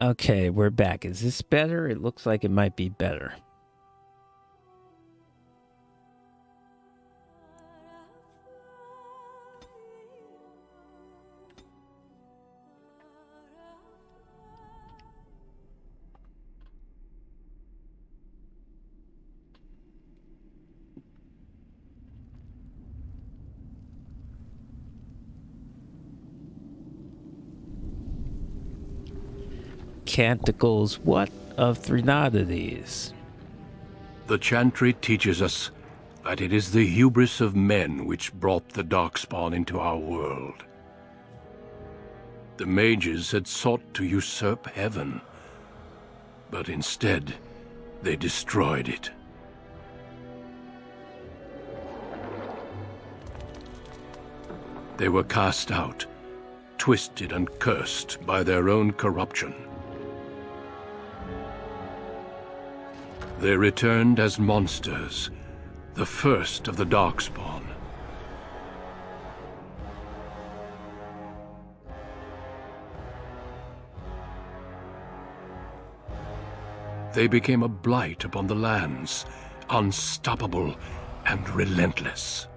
Okay, we're back. Is this better? It looks like it might be better. Canticles, what of Threnodies? The Chantry teaches us that it is the hubris of men which brought the Darkspawn into our world. The mages had sought to usurp heaven, but instead they destroyed it. They were cast out, twisted and cursed by their own corruption. They returned as monsters, the first of the Darkspawn. They became a blight upon the lands, unstoppable and relentless.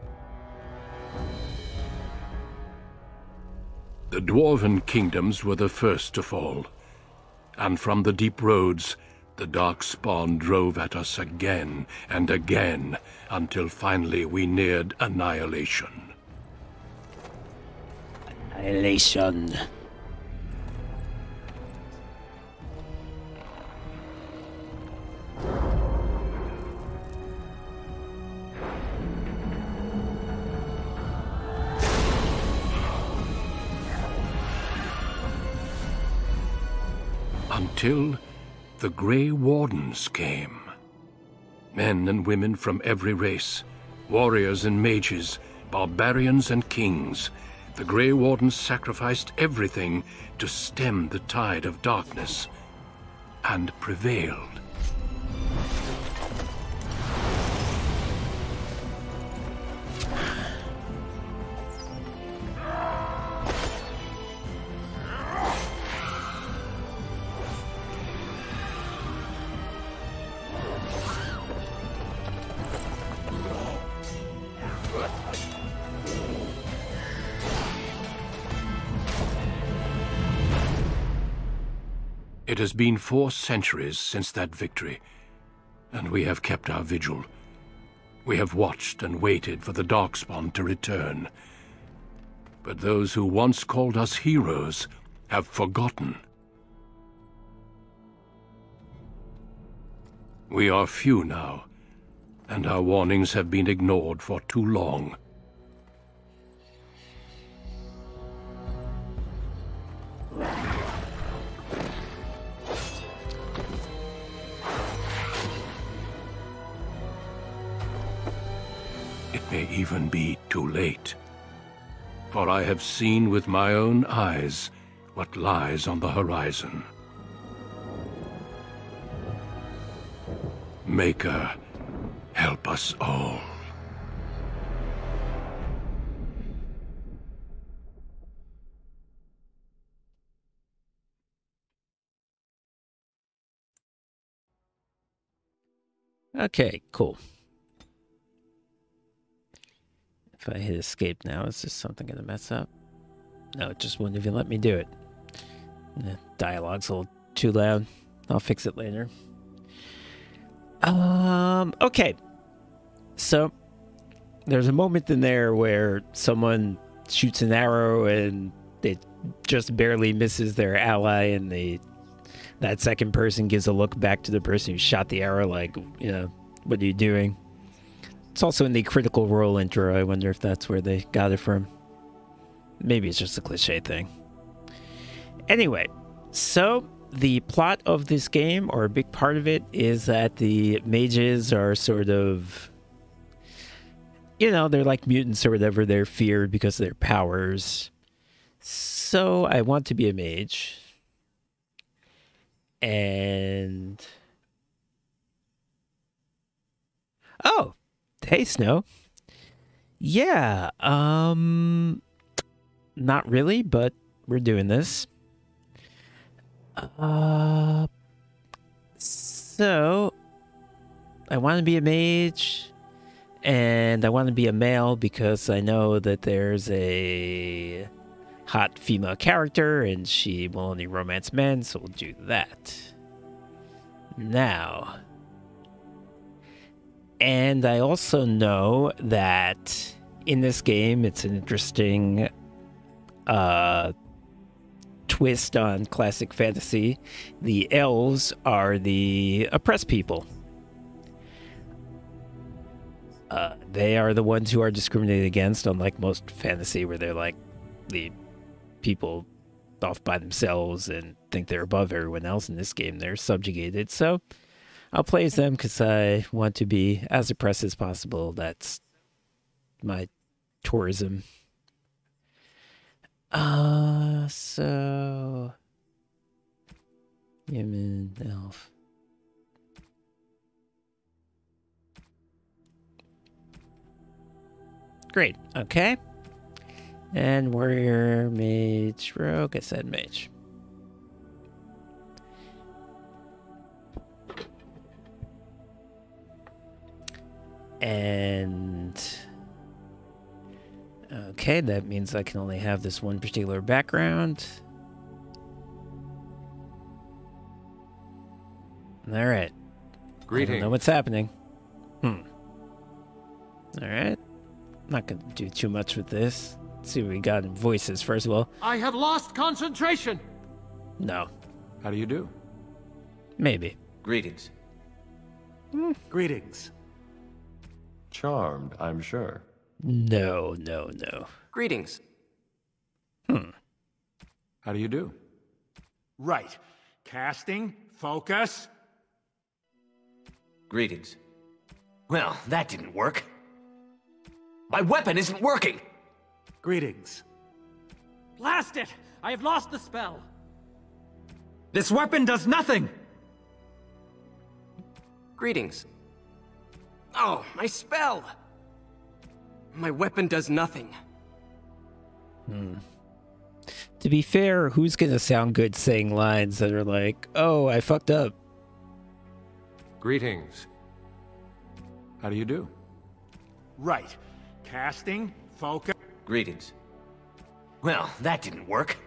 The Dwarven kingdoms were the first to fall, and from the deep roads the Darkspawn drove at us again and again until finally we neared annihilation. Annihilation. Until the Grey Wardens came. Men and women from every race, warriors and mages, barbarians and kings. The Grey Wardens sacrificed everything to stem the tide of darkness, and prevailed. Been four centuries since that victory, and we have kept our vigil. We have watched and waited for the Darkspawn to return. But those who once called us heroes have forgotten. We are few now, and our warnings have been ignored for too long. May even be too late. For I have seen with my own eyes what lies on the horizon. Maker, help us all. Okay, cool. If I hit escape now, is this something going to mess up? No, it just wouldn't even let me do it. The dialogue's a little too loud. I'll fix it later. Um, okay. So, there's a moment in there where someone shoots an arrow and it just barely misses their ally and the that second person gives a look back to the person who shot the arrow like, you know, what are you doing? It's also in the critical role intro. I wonder if that's where they got it from. Maybe it's just a cliche thing. Anyway, so the plot of this game, or a big part of it, is that the mages are sort of. You know, they're like mutants or whatever. They're feared because of their powers. So I want to be a mage. And. Oh, Hey, Snow. Yeah, um, not really, but we're doing this. Uh, so I want to be a mage, and I want to be a male because I know that there's a hot female character, and she will only romance men, so we'll do that. Now, and I also know that in this game, it's an interesting uh, twist on classic fantasy. The elves are the oppressed people. Uh, they are the ones who are discriminated against, unlike most fantasy, where they're like the people off by themselves and think they're above everyone else. In this game, they're subjugated. So I'll play as them because I want to be as oppressed as possible. That's my tourism. Uh, so human elf. Great. Okay. And warrior, mage, rogue. I said mage. And okay, that means I can only have this one particular background. All right. I don't know what's happening. Hmm. All right. Not gonna do too much with this. Let's see what we got in voices first of all. I have lost concentration. No. How do you do? Maybe. Greetings. Greetings. Charmed, I'm sure. No, no, no. Greetings. Hmm. How do you do? Right. Casting. Focus. Greetings. Well, that didn't work. My weapon isn't working! Greetings. Blast it! I have lost the spell. This weapon does nothing! Greetings. Oh, my spell! My weapon does nothing. Hmm. To be fair, who's gonna sound good saying lines that are like, "Oh, I fucked up"? Greetings. How do you do? Right. Casting. Focus. Greetings. Well, that didn't work.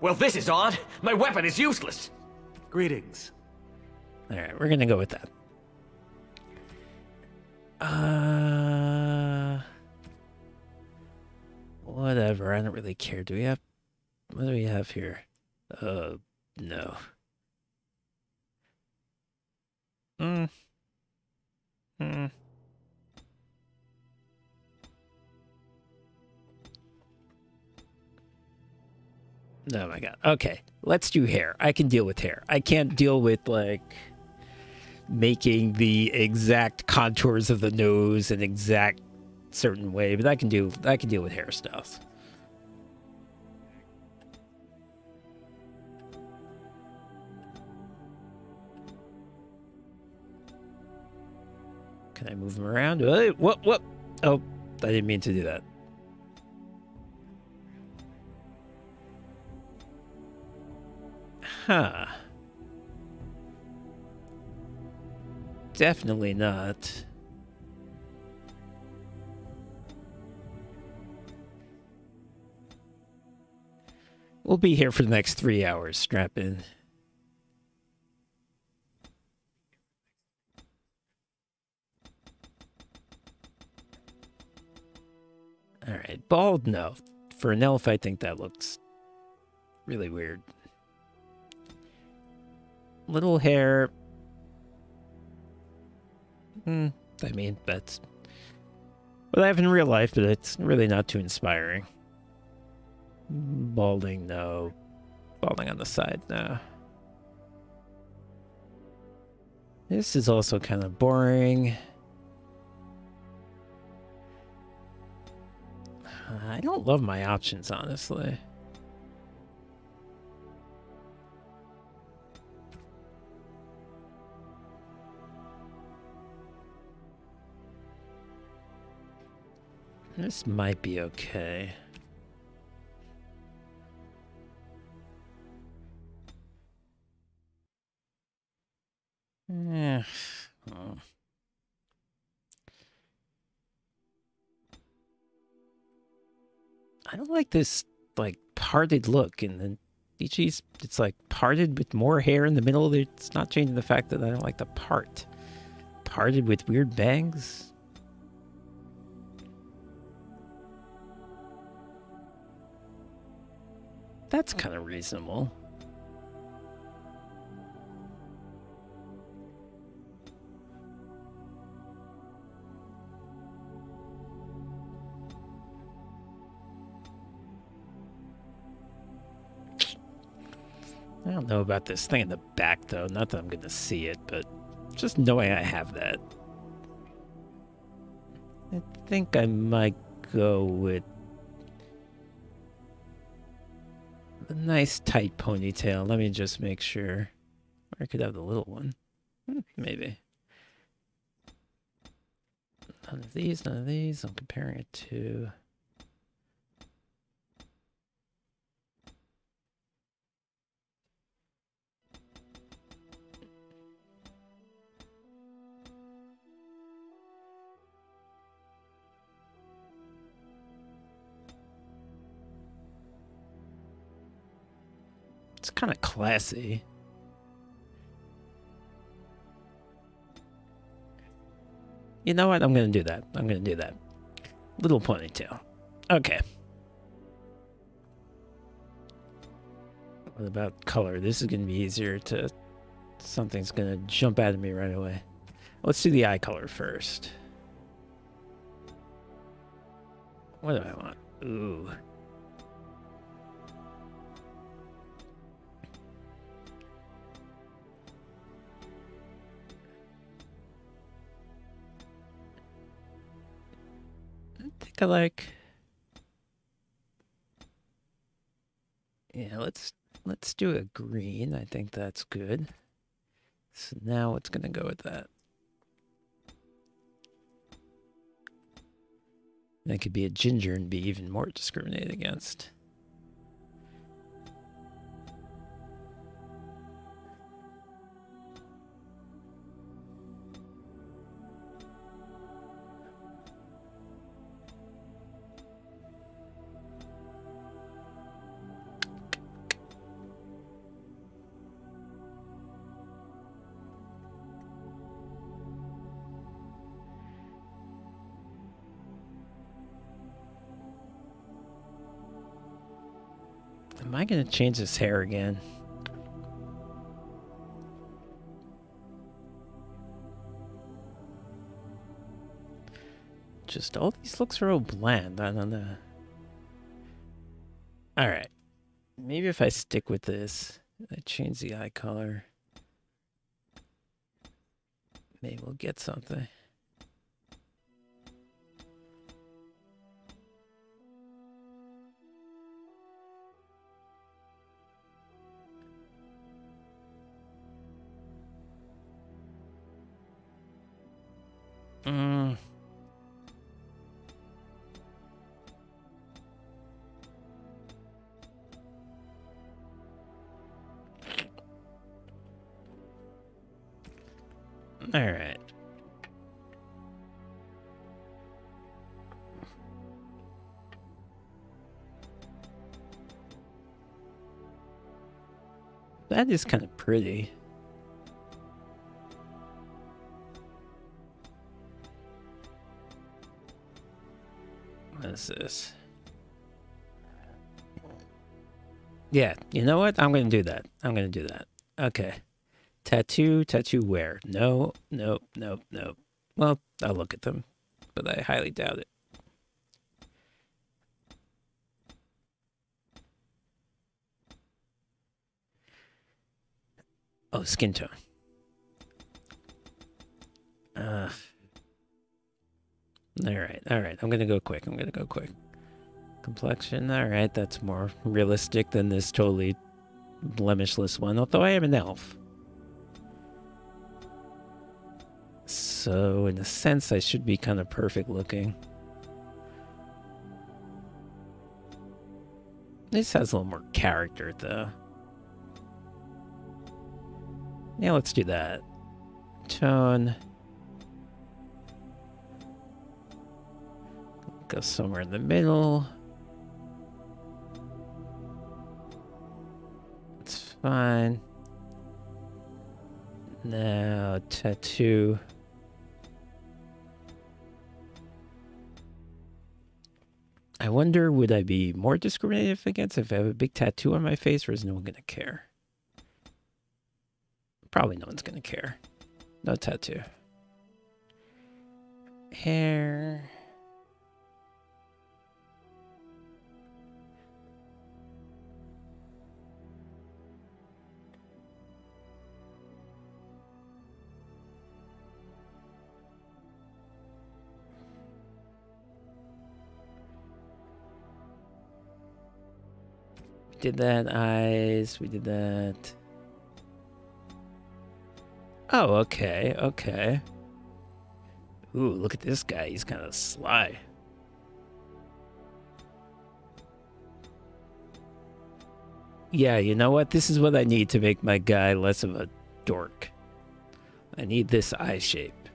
Well, this is odd. My weapon is useless. Greetings. All right, we're gonna go with that. Uh, whatever. I don't really care. Do we have? What do we have here? Uh, no. Hmm. Hmm. Oh my god. Okay, let's do hair. I can deal with hair. I can't deal with like making the exact contours of the nose an exact certain way, but I can do I can deal with hairstyles. Can I move him around? Hey, What? What? Oh, I didn't mean to do that. Huh. Definitely not. We'll be here for the next three hours. Strap in. All right, bald. No, for an elf, I think that looks really weird. Little hair. Hmm. I mean, that's what I have in real life, but it's really not too inspiring. Balding, no. Balding on the side, no. This is also kind of boring. I don't love my options, honestly. This might be okay. Yeah. Oh. I don't like this, like, parted look. And then Ichi's, it's like parted with more hair in the middle. It's not changing the fact that I don't like the part. Parted with weird bangs? That's kind of reasonable. I don't know about this thing in the back, though. Not that I'm going to see it, but just knowing I have that. I think I might go with a nice tight ponytail. Let me just make sure. Or I could have the little one. Hmm, maybe. None of these, none of these. I'm comparing it to... kind of classy. You know what? I'm going to do that. I'm going to do that. Little ponytail. Okay. What about color? This is going to be easier to... Something's going to jump out at me right away. Let's do the eye color first. What do I want? Ooh. I like. Yeah, let's let's do a green. I think that's good. So now it's gonna go with that. That could be a ginger and be even more discriminated against. Am I gonna change his hair again? Just all these looks are all bland. I don't know. All right. Maybe if I stick with this, I change the eye color. Maybe we'll get something. Mm. All right. That is kind of pretty. Yeah, you know what? I'm going to do that. I'm going to do that. Okay. Tattoo, tattoo where? No, nope, nope, nope. Well, I'll look at them, but I highly doubt it. Oh, skin tone. All right. I'm gonna go quick. I'm gonna go quick. Complexion. All right, that's more realistic than this totally blemishless one. Although I am an elf, so in a sense, I should be kind of perfect looking. This has a little more character, though. Yeah, let's do that. Tone. go somewhere in the middle. It's fine. Now, tattoo. I wonder, would I be more discriminative against if I have a big tattoo on my face, or is no one going to care? Probably no one's going to care. No tattoo. Hair. Did that. Eyes. We did that. Oh, okay. Okay. Ooh, look at this guy. He's kind of sly. Yeah, you know what? This is what I need to make my guy less of a dork. I need this eye shape.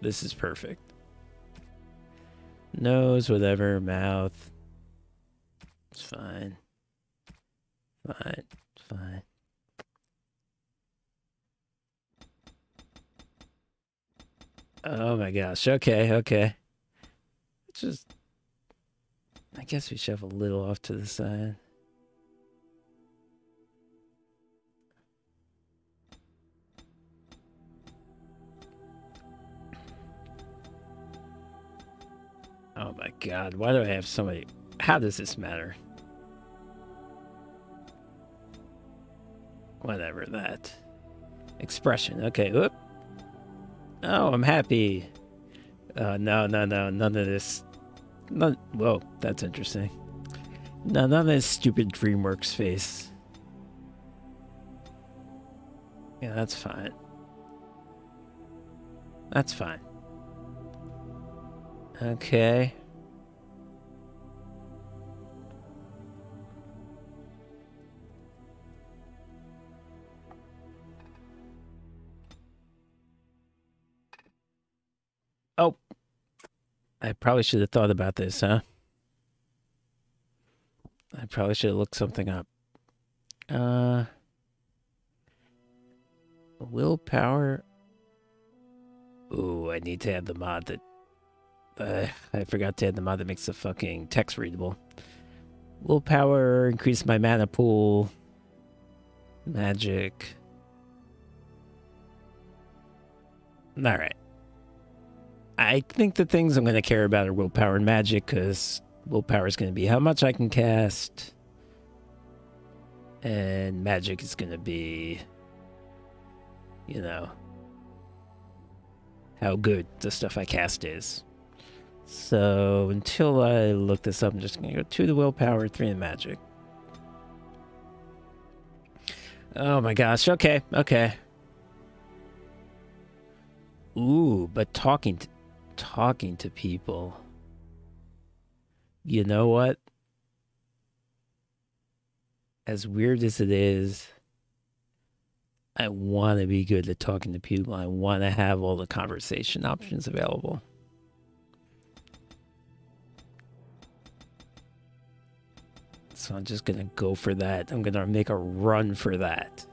This is perfect. Nose, whatever, mouth. It's fine. Fine, fine. Oh my gosh. Okay, okay. Just, I guess we shove a little off to the side. Oh my god, why do I have so many? How does this matter? Whatever that. Expression. Okay. Whoop. Oh, I'm happy. Uh, no, no, no. None of this. None. Whoa, that's interesting. No, none of this stupid DreamWorks face. Yeah, that's fine. That's fine. Okay. Oh. I probably should have thought about this, huh? I probably should have looked something up. Uh. Willpower. Ooh, I need to add the mod that. Uh, I forgot to add the mod that makes the fucking text readable. Willpower, increase my mana pool. Magic. Alright. I think the things I'm going to care about are willpower and magic because willpower is going to be how much I can cast. And magic is going to be, you know, how good the stuff I cast is. So until I look this up, I'm just going to go two to willpower, three to magic. Oh my gosh. Okay. Okay. Ooh, but talking to talking to people. You know what? As weird as it is, I want to be good at talking to people. I want to have all the conversation options available. So I'm just going to go for that. I'm going to make a run for that.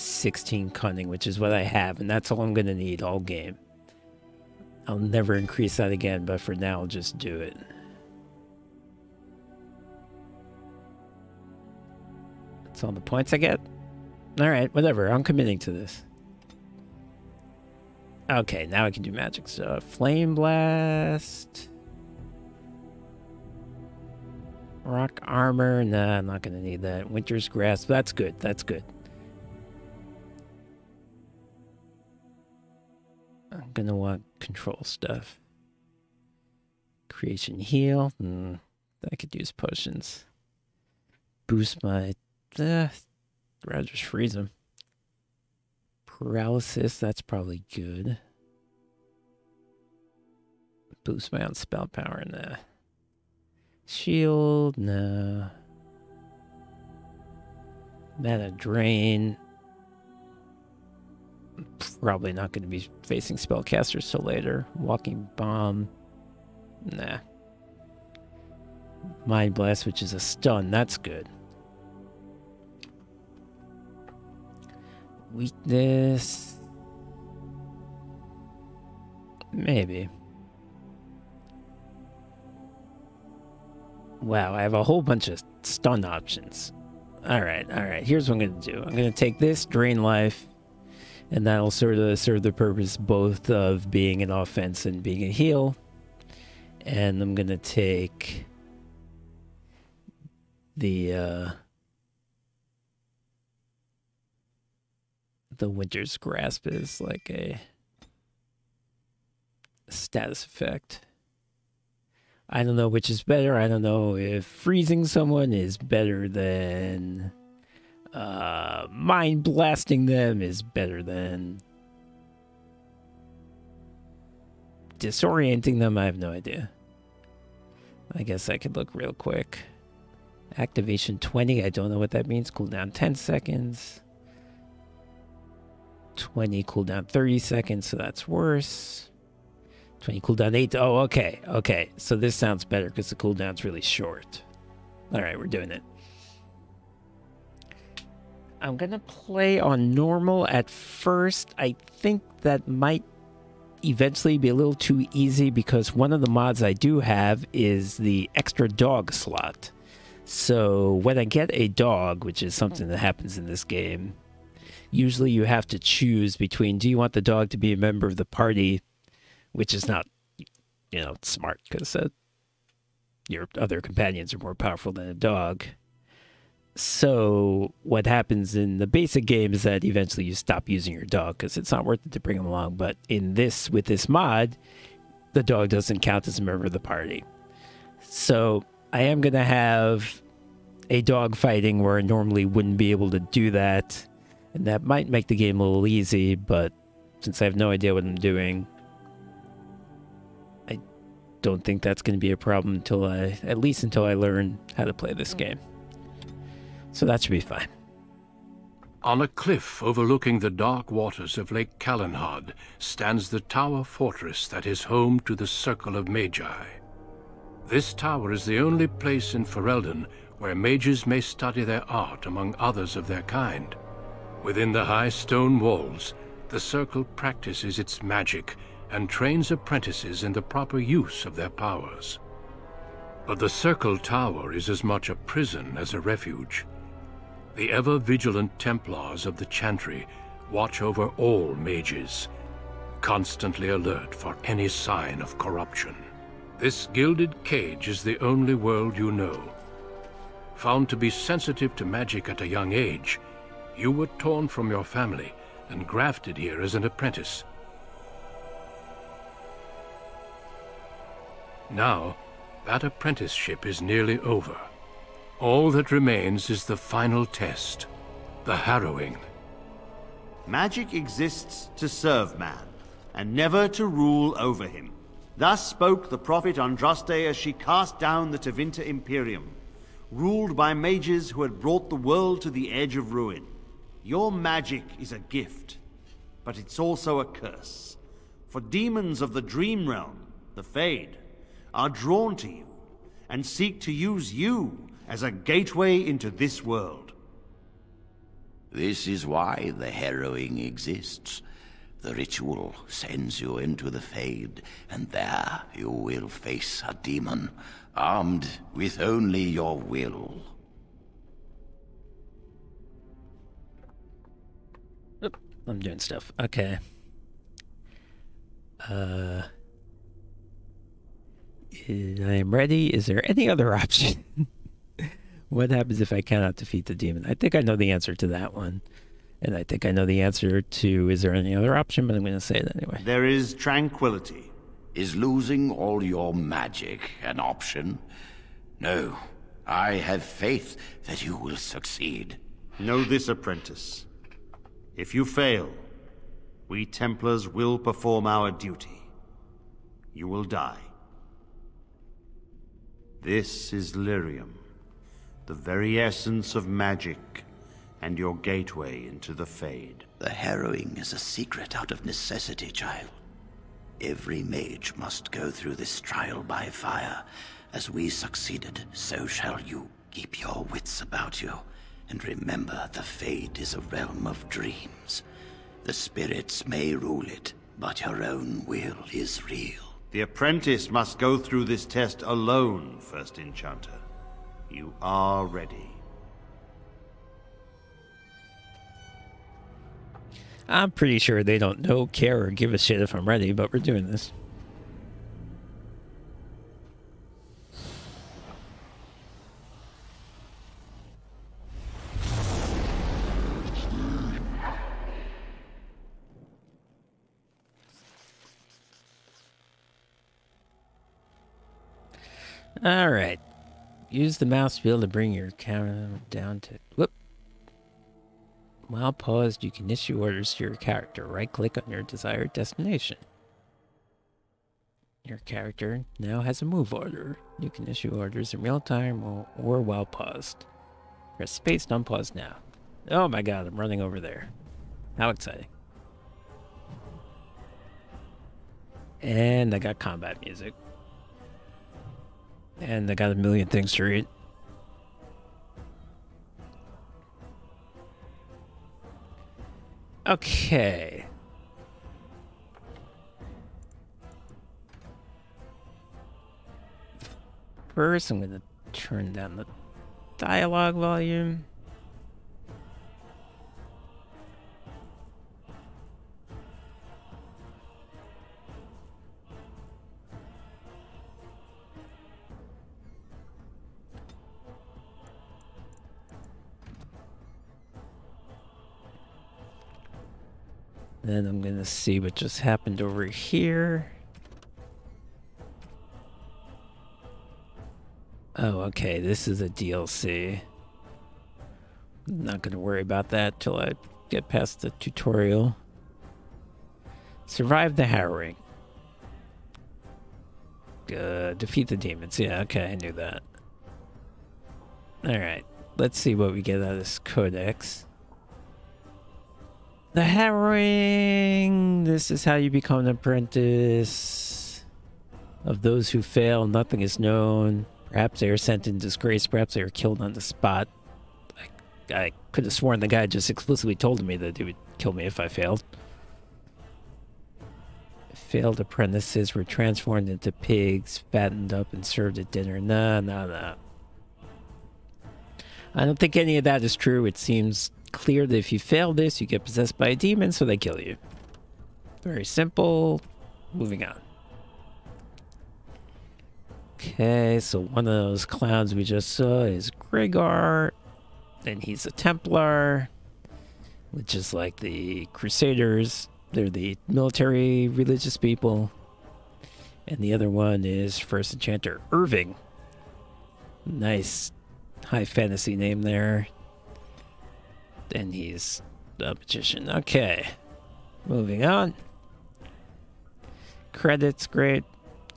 16 cunning, which is what I have, and that's all I'm going to need all game. I'll never increase that again, but for now, I'll just do it. That's all the points I get? Alright, whatever. I'm committing to this. Okay, now I can do magic stuff. Flame Blast. Rock Armor. Nah, I'm not going to need that. Winter's Grasp. That's good. That's good. I'm gonna want control stuff. Creation heal. Mm, I could use potions. Boost my. Uh, rather just freeze them. Paralysis. That's probably good. Boost my own spell power. Nah. Shield. No. Mana drain probably not going to be facing spellcasters till later. Walking bomb. Nah. Mind Blast, which is a stun. That's good. Weakness. Maybe. Wow, I have a whole bunch of stun options. Alright, alright. Here's what I'm going to do I'm going to take this, Drain Life, and that'll sort of serve the purpose both of being an offense and being a heal. And I'm to take the. Uh, the Winter's Grasp is like a status effect. I don't know which is better. I don't know if freezing someone is better than uh, mind blasting them is better than disorienting them. I have no idea. I guess I could look real quick. Activation 20. I don't know what that means. Cooldown 10 seconds. 20 cooldown 30 seconds, so that's worse. 20 cooldown 8. Oh, okay. Okay. So this sounds better because the cooldown's really short. All right, we're doing it. I'm going to play on normal at first. I think that might eventually be a little too easy because one of the mods I do have is the extra dog slot. So when I get a dog, which is something that happens in this game, usually you have to choose between do you want the dog to be a member of the party, which is not, you know, smart because uh, your other companions are more powerful than a dog. So what happens in the basic game is that eventually you stop using your dog because it's not worth it to bring him along. But in this, with this mod, the dog doesn't count as a member of the party. So I am going to have a dog fighting where I normally wouldn't be able to do that and that might make the game a little easy, but since I have no idea what I'm doing, I don't think that's going to be a problem until I, at least until I learn how to play this mm. game. So that should be fine. On a cliff overlooking the dark waters of Lake Calenhad stands the tower fortress that is home to the Circle of Magi. This tower is the only place in Ferelden where mages may study their art among others of their kind. Within the high stone walls, the Circle practices its magic and trains apprentices in the proper use of their powers. But the Circle Tower is as much a prison as a refuge. The ever-vigilant Templars of the Chantry watch over all mages, constantly alert for any sign of corruption. This gilded cage is the only world you know. Found to be sensitive to magic at a young age, you were torn from your family and grafted here as an apprentice. Now, that apprenticeship is nearly over. All that remains is the final test, the harrowing. Magic exists to serve man, and never to rule over him. Thus spoke the prophet Andraste as she cast down the Tevinter Imperium, ruled by mages who had brought the world to the edge of ruin. Your magic is a gift, but it's also a curse. For demons of the Dream Realm, the Fade, are drawn to you and seek to use you as a gateway into this world. This is why the harrowing exists. The ritual sends you into the Fade, and there you will face a demon, armed with only your will. I'm doing stuff. Okay. Uh, I am ready. Is there any other option? What happens if I cannot defeat the demon? I think I know the answer to that one. And I think I know the answer to is there any other option, but I'm going to say it anyway. There is tranquility. Is losing all your magic an option? No. I have faith that you will succeed. Know this, apprentice. If you fail, we Templars will perform our duty. You will die. This is Lyrium, the very essence of magic, and your gateway into the Fade. The harrowing is a secret out of necessity, child. Every mage must go through this trial by fire, As we succeeded, so shall you. Keep your wits about you, and remember the Fade is a realm of dreams. The spirits may rule it, but your own will is real. The apprentice must go through this test alone, First Enchanter. You are ready. I'm pretty sure they don't know, care, or give a shit if I'm ready, but we're doing this. All right. Use the mouse wheel to bring your camera down to. Whoop. While paused, you can issue orders to your character. Right click on your desired destination. Your character now has a move order. You can issue orders in real time or, or while paused. Press space to unpause now. Oh my god, I'm running over there. How exciting. And I got combat music. And I got a million things to read. Okay. First, I'm going to turn down the dialogue volume. Then I'm gonna see what just happened over here. Oh, okay, this is a DLC. I'm not gonna worry about that till I get past the tutorial. Survive the harrowing. Uh, defeat the demons. Yeah, okay, I knew that. Alright, let's see what we get out of this codex. The harrowing. This is how you become an apprentice. Of those who fail, nothing is known. Perhaps they are sent in disgrace. Perhaps they are killed on the spot. I, I could have sworn the guy just explicitly told me that he would kill me if I failed. Failed apprentices were transformed into pigs, fattened up, and served at dinner. Nah, nah, nah. I don't think any of that is true. It seems clear that if you fail this, you get possessed by a demon, so they kill you. Very simple. Moving on. Okay, so one of those clowns we just saw is Greagoir, and he's a Templar, which is like the Crusaders. They're the military religious people. And the other one is First Enchanter Irving. Nice high fantasy name there and he's the magician. Okay. Moving on. Credits great.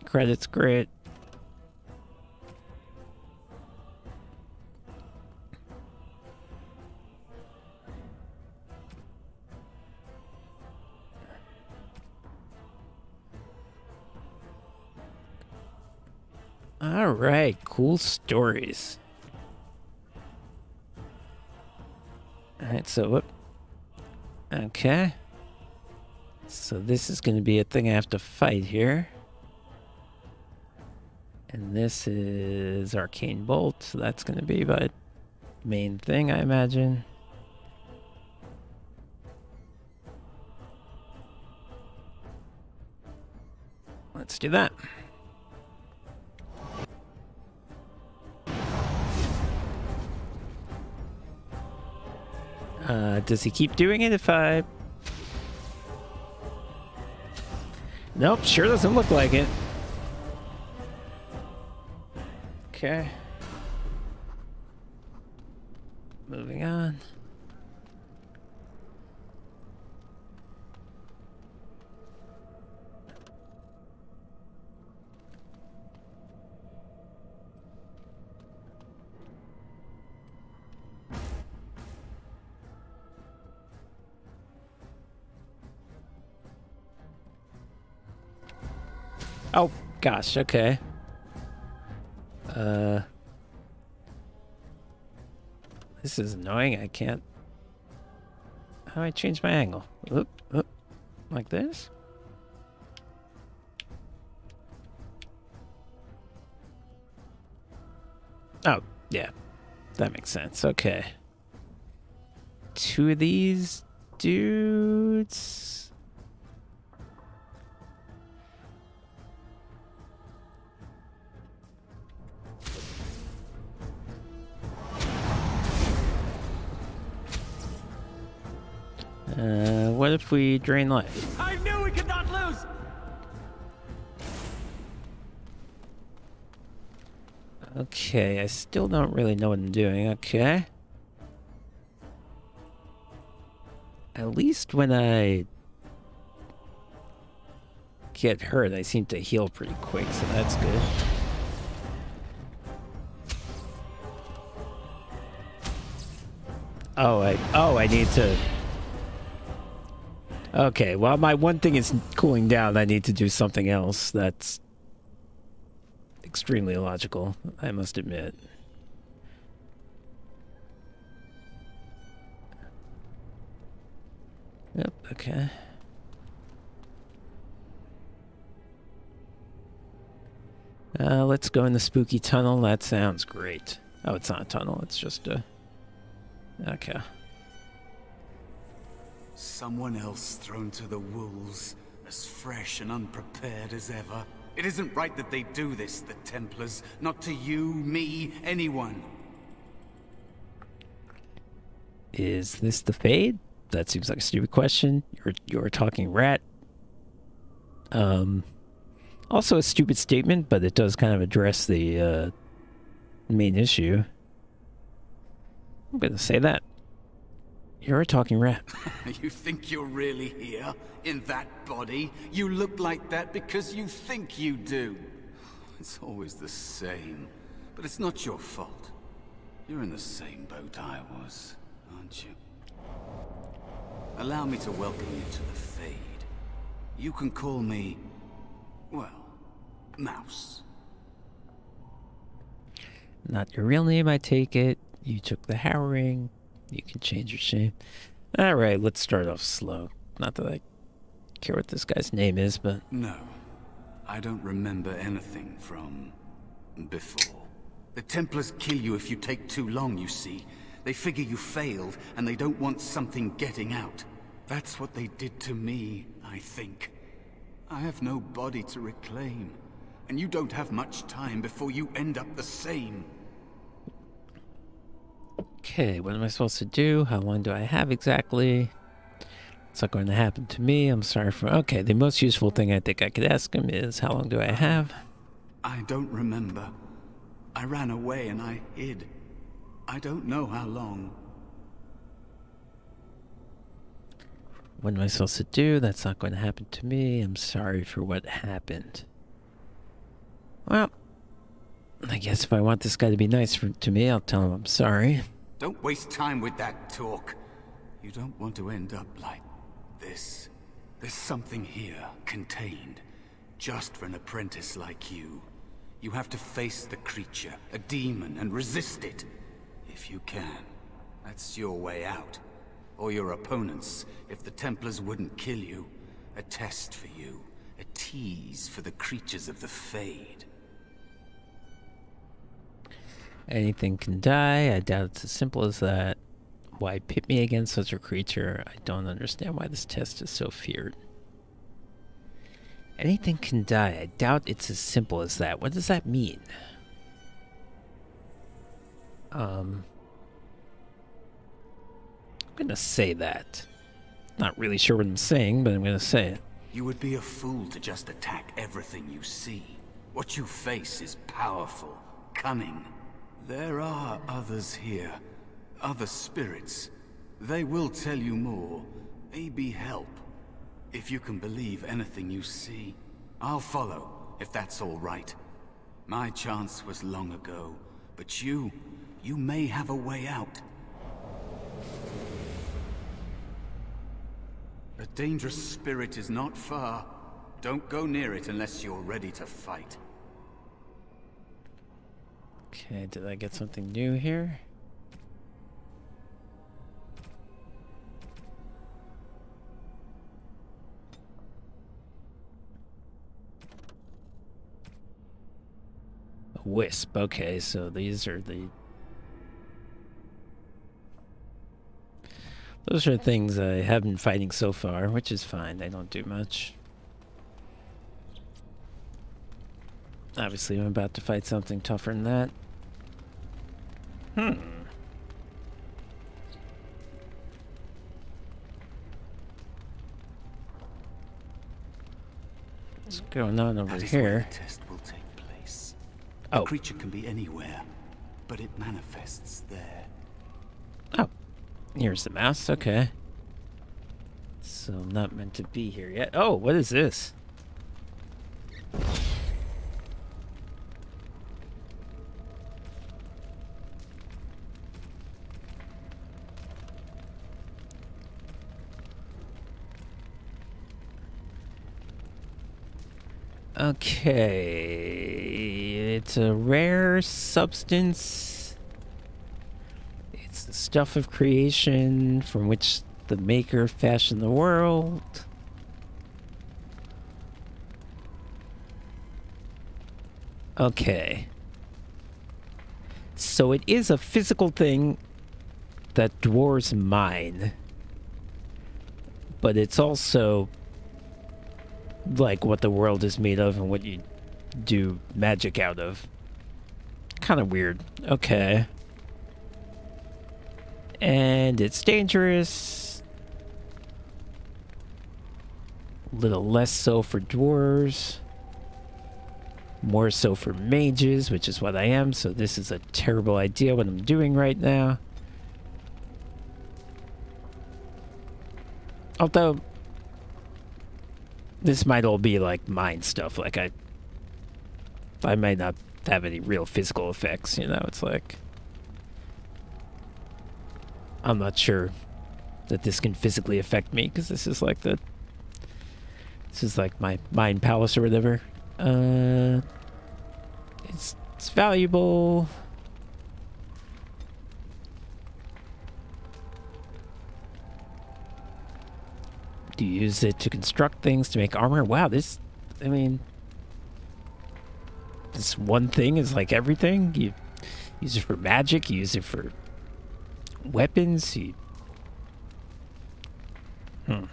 Credits great. All right, cool stories. Alright, so what? Okay. So this is going to be a thing I have to fight here. And this is Arcane Bolt, so that's going to be my main thing, I imagine. Let's do that. Uh, does he keep doing it if I... Nope, sure doesn't look like it. Okay. Moving on. Oh, gosh, okay. Uh, this is annoying. I can't. How do I change my angle? Oop, oop, like this? Oh, yeah. That makes sense. Okay. Two of these dudes. Uh, what if we drain life? I knew we could not lose! Okay, I still don't really know what I'm doing. Okay. At least when I get hurt, I seem to heal pretty quick, so that's good. Oh, I oh, I need to Okay, well my one thing is cooling down. I need to do something else. That's extremely illogical, I must admit. Yep, okay. Uh, let's go in the spooky tunnel. That sounds great. Oh, it's not a tunnel. It's just a... Okay. Someone else thrown to the wolves, as fresh and unprepared as ever. It isn't right that they do this, the Templars. Not to you, me, anyone. Is this the Fade? That seems like a stupid question. You're you're talking rat. Um, also a stupid statement, but it does kind of address the uh, main issue. I'm gonna say that. You're a talking rat. you think you're really here? In that body? You look like that because you think you do. It's always the same. But it's not your fault. You're in the same boat I was, aren't you? Allow me to welcome you to the Fade. You can call me... well, Mouse. Not your real name, I take it. You took the Harrowing. You can change your shape. Alright, let's start off slow. Not that I care what this guy's name is, but... No. I don't remember anything from... before. The Templars kill you if you take too long, you see. They figure you failed, and they don't want something getting out. That's what they did to me, I think. I have no body to reclaim. And you don't have much time before you end up the same. Okay, what am I supposed to do? How long do I have exactly? It's not going to happen to me. I'm sorry for... Okay, the most useful thing I think I could ask him is how long do I have? I don't remember. I ran away and I hid. I don't know how long. What am I supposed to do? That's not going to happen to me. I'm sorry for what happened. Well, I guess if I want this guy to be nice for, to me, I'll tell him I'm sorry. Don't waste time with that talk. You don't want to end up like this. There's something here, contained, just for an apprentice like you. You have to face the creature, a demon, and resist it. If you can. That's your way out. Or your opponents, if the Templars wouldn't kill you. A test for you. A tease for the creatures of the Fade. Anything can die. I doubt it's as simple as that. Why pit me against such a creature? I don't understand why this test is so feared. Anything can die. I doubt it's as simple as that. What does that mean? Um, I'm gonna say that. Not really sure what I'm saying, but I'm gonna say it. You would be a fool to just attack everything you see. What you face is powerful, cunning, there are others here. Other spirits. They will tell you more. Maybe help. If you can believe anything you see. I'll follow, if that's all right. My chance was long ago. But you... you may have a way out. A dangerous spirit is not far. Don't go near it unless you're ready to fight. Okay, did I get something new here? A wisp. Okay, so these are the Those are things I have been fighting so far, which is fine. They don't do much. Obviously, I'm about to fight something tougher than that. Hmm. What's going on over That is here? where the test will take place. Oh. The creature can be anywhere, but it manifests there. Oh, here's the mouse. Okay. So I'm not meant to be here yet. Oh, what is this? Okay, it's a rare substance. It's the stuff of creation from which the Maker fashioned the world. Okay. So it is a physical thing that dwarves mine. But it's also like what the world is made of and what you do magic out of. Kind of weird. Okay. And it's dangerous. A little less so for dwarves. More so for mages, which is what I am, so this is a terrible idea what I'm doing right now. Although, this might all be like mind stuff. Like I, I might not have any real physical effects. You know, it's like I'm not sure that this can physically affect me because this is like the, this is like my mind palace or whatever. Uh, it's it's valuable. Do you use it to construct things to make armor? Wow, this, I mean, this one thing is like everything. You use it for magic, you use it for weapons. You, hmm.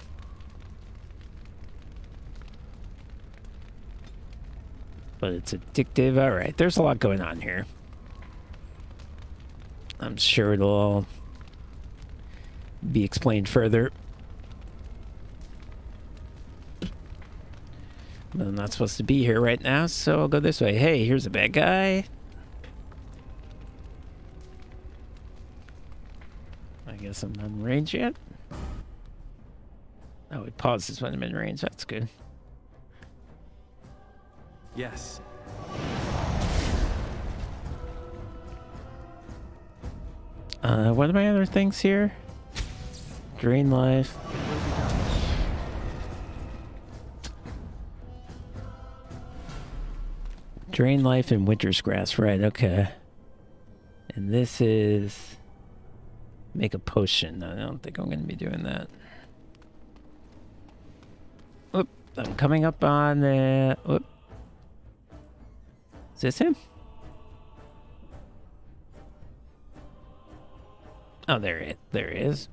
But it's addictive. All right, there's a lot going on here. I'm sure it'll be explained further. I'm not supposed to be here right now, so I'll go this way. Hey, here's a bad guy. I guess I'm not in range yet. Oh, it pauses when I'm in range. That's good. Yes. Uh, what are my other things here? Drain life. Drain life and winter's grasp, right, okay. And this is make a potion. I don't think I'm gonna be doing that. Oop, I'm coming up on the oop. Is this him? Oh, there it, there it is.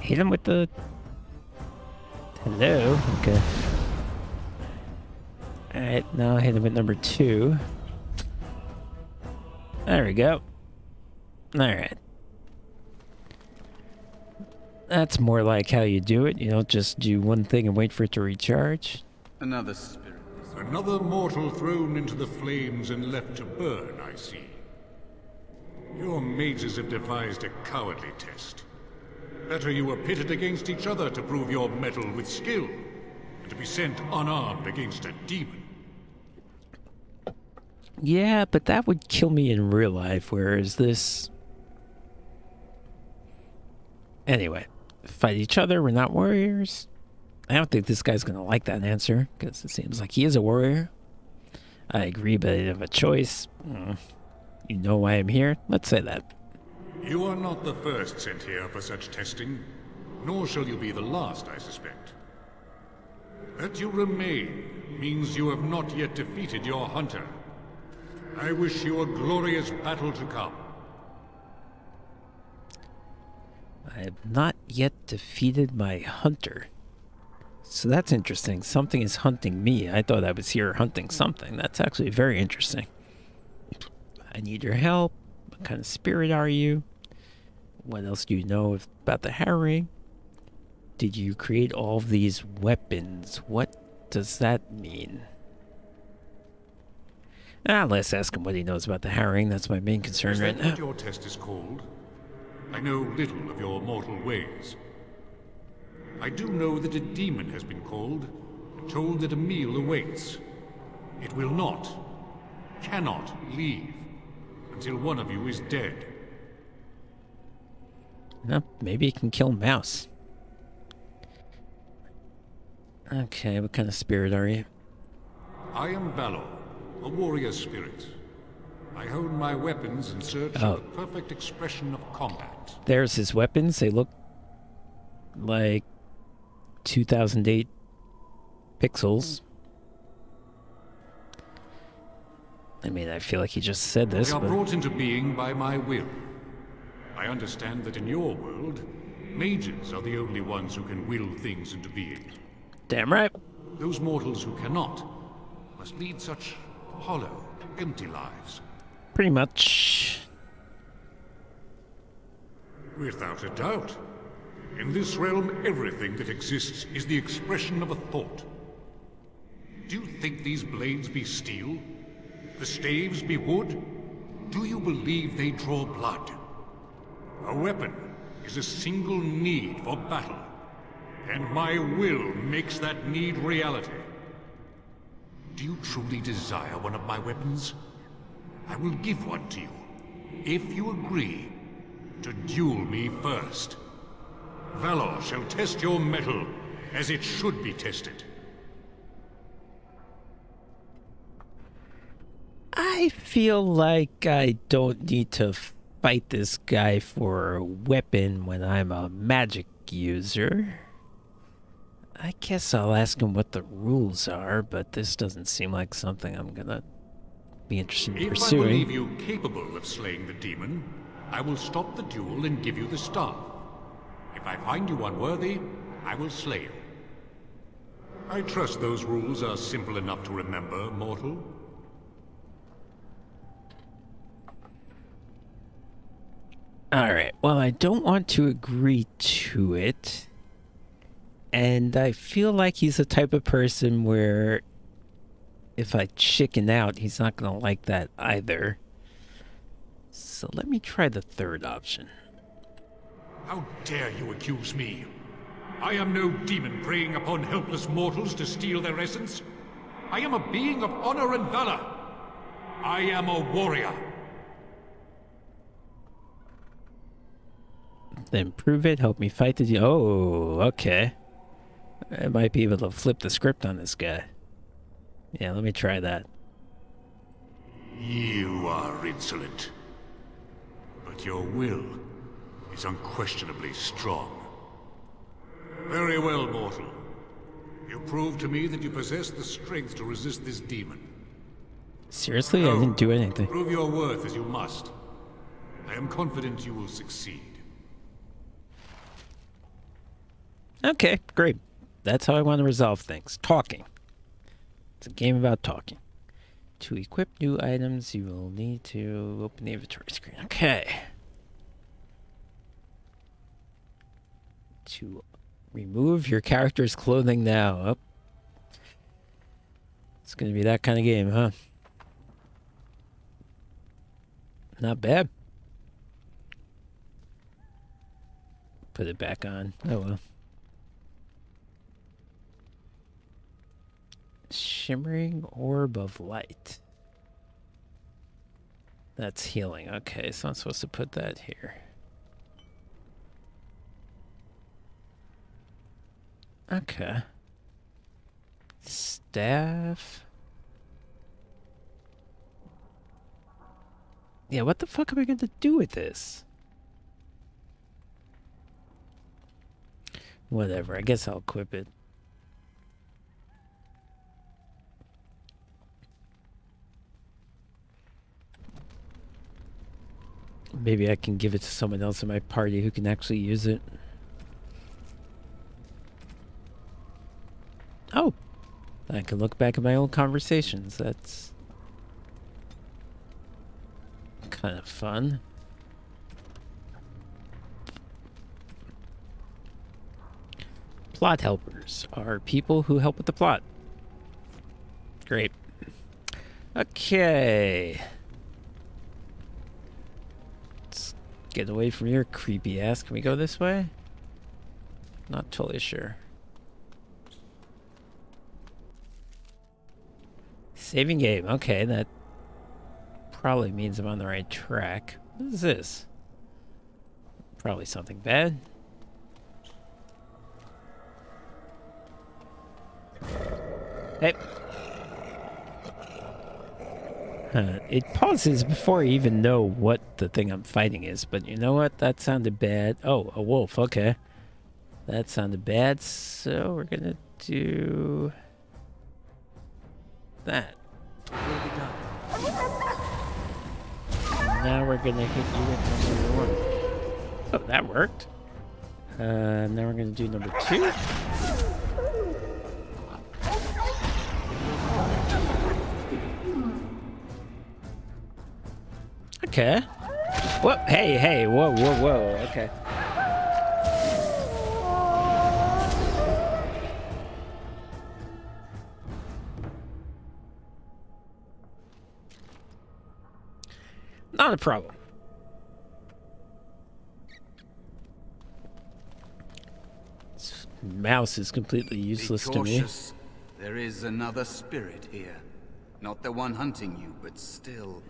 Hit him with the. Hello. Okay. All right, now I hit him with number two. There we go. All right. That's more like how you do it. You don't just do one thing and wait for it to recharge. Another spirit. Another mortal thrown into the flames and left to burn, I see. Your mages have devised a cowardly test. Better you were pitted against each other to prove your mettle with skill, and to be sent unarmed against a demon. Yeah, but that would kill me in real life, whereas this. Anyway, fight each other. We're not warriors. I don't think this guy's gonna like that answer because it seems like he is a warrior. I agree, but I have a choice. Mm. You know why I'm here? Let's say that. You are not the first sent here for such testing, nor shall you be the last, I suspect. That you remain means you have not yet defeated your hunter. I wish you a glorious battle to come. I have not yet defeated my hunter. So that's interesting. Something is hunting me. I thought I was here hunting something. That's actually very interesting. I need your help. What kind of spirit are you? What else do you know about the harrowing? Did you create all of these weapons? What does that mean? Ah, let's ask him what he knows about the harrowing. That's my main concern is right that now. what your test is called? I know little of your mortal ways. I do know that a demon has been called, and told that a meal awaits. It will not, cannot leave, until one of you is dead. No, maybe he can kill Mouse. Okay, what kind of spirit are you? I am Valor, a warrior spirit. I hone my weapons in search Oh. of the perfect expression of combat. There's his weapons. They look like 2008 pixels. I mean, I feel like he just said this, They are but brought into being by my will. I understand that in your world, mages are the only ones who can will things into being. damn right. Those mortals who cannot must lead such hollow, empty lives. Pretty much. Without a doubt. In this realm, everything that exists is the expression of a thought. Do you think these blades be steel? The staves be wood? Do you believe they draw blood? A weapon is a single need for battle, and my will makes that need reality. Do you truly desire one of my weapons? I will give one to you, if you agree to duel me first. Valor shall test your mettle as it should be tested. I feel like I don't need to fight this guy for a weapon when I'm a magic user. I guess I'll ask him what the rules are, but this doesn't seem like something I'm gonna be interested in pursuing. If I believe you capable of slaying the demon, I will stop the duel and give you the staff. If I find you unworthy, I will slay you. I trust those rules are simple enough to remember, mortal. Alright, well, I don't want to agree to it. And I feel like he's the type of person where if I chicken out, he's not going to like that either. So let me try the third option. How dare you accuse me? I am no demon preying upon helpless mortals to steal their essence. I am a being of honor and valor. I am a warrior. Then prove it, help me fight the. Oh, okay. I might be able to flip the script on this guy. Yeah, let me try that. You are insolent. But your will is unquestionably strong. Very well, mortal. You prove to me that you possess the strength to resist this demon. Seriously, I didn't do anything. Prove your worth as you must. I am confident you will succeed. Okay, great. That's how I want to resolve things. Talking. It's a game about talking. To equip new items, you will need to open the inventory screen. Okay. To remove your character's clothing now. Up. It's going to be that kind of game, huh? Not bad. Put it back on. Oh well. Shimmering orb of light. That's healing. Okay, so I'm supposed to put that here. Okay. Staff. Yeah, what the fuck am I going to do with this? Whatever, I guess I'll equip it. Maybe I can give it to someone else in my party who can actually use it. Oh, I can look back at my old conversations. That's kind of fun. Plot helpers are people who help with the plot. Great. Okay. Get away from your creepy ass. Can we go this way? Not totally sure. Saving game. Okay, that probably means I'm on the right track. What is this? Probably something bad. Hey. Uh, it pauses before I even know what the thing I'm fighting is, but you know what? That sounded bad. Oh, a wolf. Okay. That sounded bad, so we're gonna do that. Now we're gonna hit you with number one. Oh, that worked. Uh, now we're gonna do number two. Okay. Whoa, hey, hey, whoa, whoa, whoa, okay. Not a problem. This mouse is completely useless to me. There is another spirit here. Not the one hunting you, but still.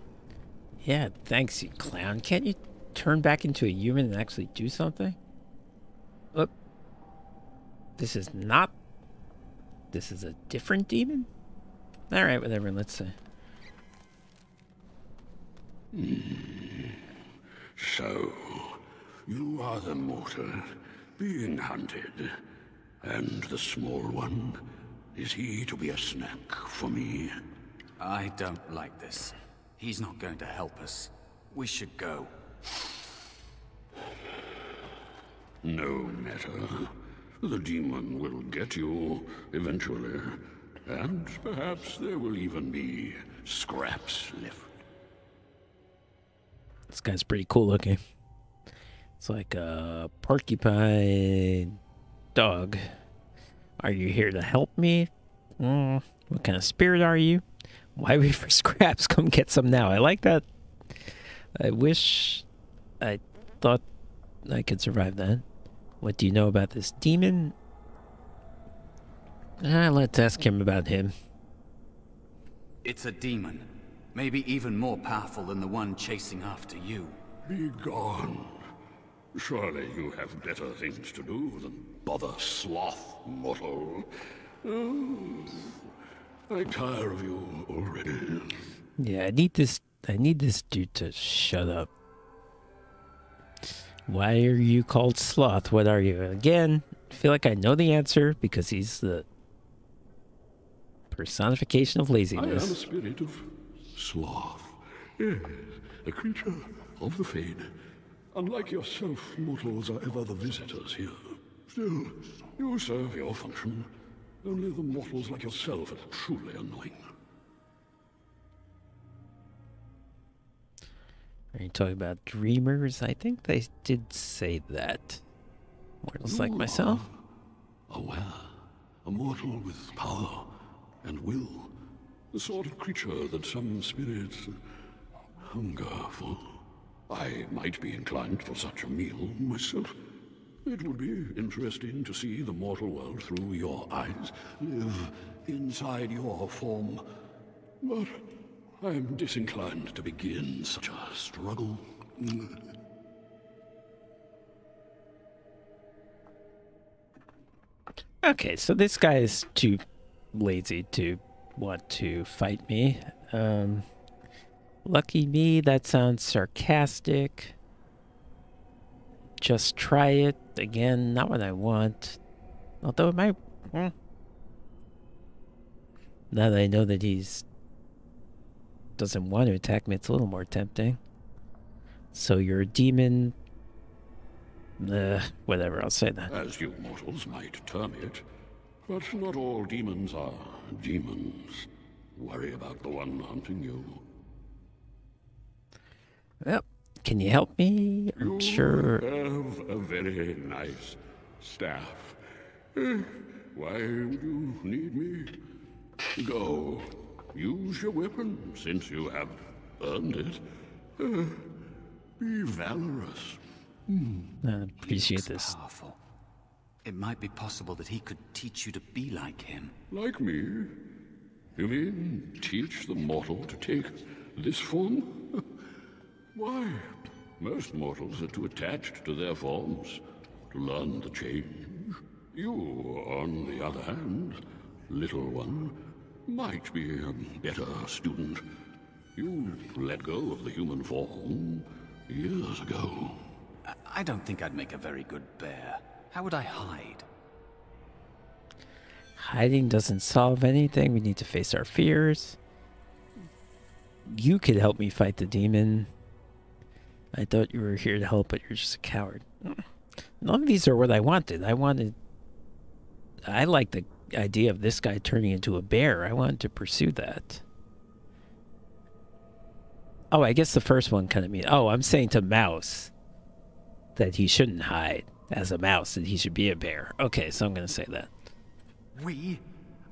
Yeah, thanks, you clown. Can't you turn back into a human and actually do something? Look. This is not... This is a different demon? Alright, whatever, let's see. So, you are the mortal being hunted. And the small one, is he to be a snack for me? I don't like this. He's not going to help us. We should go. No matter. The demon will get you eventually. And perhaps there will even be scraps left. This guy's pretty cool looking. It's like a porcupine dog. Are you here to help me? Mm, what kind of spirit are you? Why wait for scraps? Come get some now. I like that. I wish I thought I could survive that. What do you know about this demon? Ah, let's ask him about him. It's a demon. Maybe even more powerful than the one chasing after you. Be gone. Surely you have better things to do than bother sloth, mortal. Oh, I tire of you already. Yeah, I need this. I need this dude to shut up. Why are you called sloth? What are you again? I feel like I know the answer because he's the personification of laziness. I am a spirit of sloth. Yes, a creature of the Fade. Unlike yourself, mortals are ever the visitors here. Still, you serve your function. Only the mortals like yourself are truly annoying. Are you talking about dreamers? I think they did say that. Mortals like myself. are Aware, a mortal with power and will. The sort of creature that some spirits hunger for. I might be inclined for such a meal myself. It would be interesting to see the mortal world through your eyes, live inside your form. But I'm disinclined to begin such a struggle. Okay, so this guy is too lazy to want to fight me. Um, lucky me, that sounds sarcastic. Just try it. Again, not what I want. Although it might. Hmm. Now that I know that he's doesn't want to attack me, it's a little more tempting. So you're a demon. Uh, whatever, I'll say that. As you mortals might term it. But not all demons are demons. Worry about the one hunting you. Well, can you help me? I'm you sure. have a very nice staff. Eh, why would you need me? Go. Use your weapon, since you have earned it. Uh, be valorous. Hmm. I appreciate this. Powerful. It might be possible that he could teach you to be like him. Like me? You mean teach the mortal to take this form? Why, most mortals are too attached to their forms to learn the change. You, on the other hand, little one, might be a better student. You let go of the human form years ago. I don't think I'd make a very good bear. How would I hide? Hiding doesn't solve anything. We need to face our fears. You could help me fight the demon. I thought you were here to help, but you're just a coward. None of these are what I wanted. I wanted. I like the idea of this guy turning into a bear. I wanted to pursue that. Oh, I guess the first one kind of mean. Oh, I'm saying to Mouse that he shouldn't hide as a mouse, that he should be a bear. Okay, so I'm going to say that. We?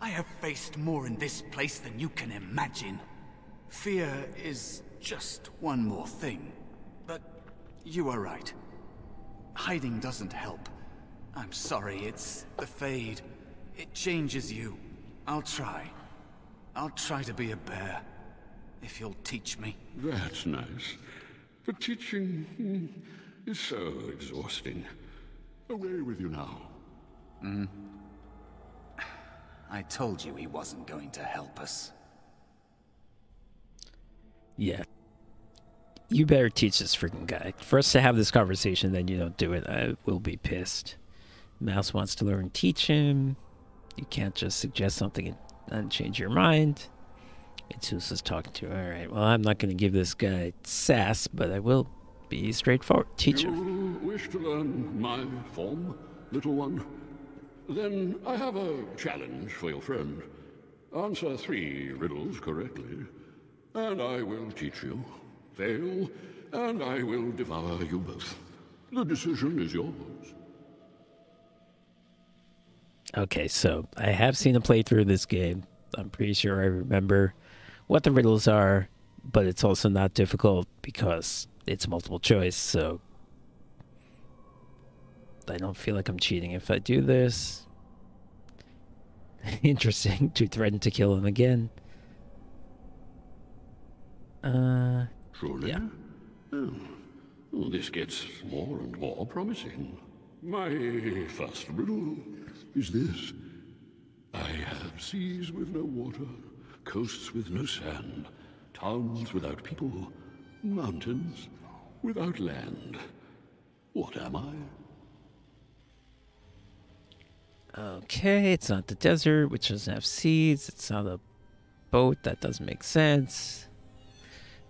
I have faced more in this place than you can imagine. Fear is just one more thing. But you are right. Hiding doesn't help. I'm sorry, it's the Fade. It changes you. I'll try. I'll try to be a bear. If you'll teach me. That's nice. But teaching hmm, is so exhausting. Away with you now. Hmm. I told you he wasn't going to help us. Yeah. You better teach this freaking guy. For us to have this conversation, then you don't do it. I will be pissed. Mouse wants to learn. Teach him. You can't just suggest something and, and change your mind. It's who's us talking to. All right. Well, I'm not going to give this guy sass, but I will be straightforward. Teach him. you him. wish to learn my form, little one? Then I have a challenge for your friend. Answer three riddles correctly, and I will teach you. Fail, and I will devour you both. The decision is yours. Okay, so I have seen a playthrough of this game. I'm pretty sure I remember what the riddles are, but it's also not difficult because it's multiple choice, so I don't feel like I'm cheating if I do this. Interesting to threaten to kill him again. Uh, Truly? yeah. Oh. Well, this gets more and more promising. My first riddle is this. I have seas with no water, coasts with no sand, towns without people, mountains without land. What am I? Okay, it's not the desert, which doesn't have seas. It's not a boat. That doesn't make sense.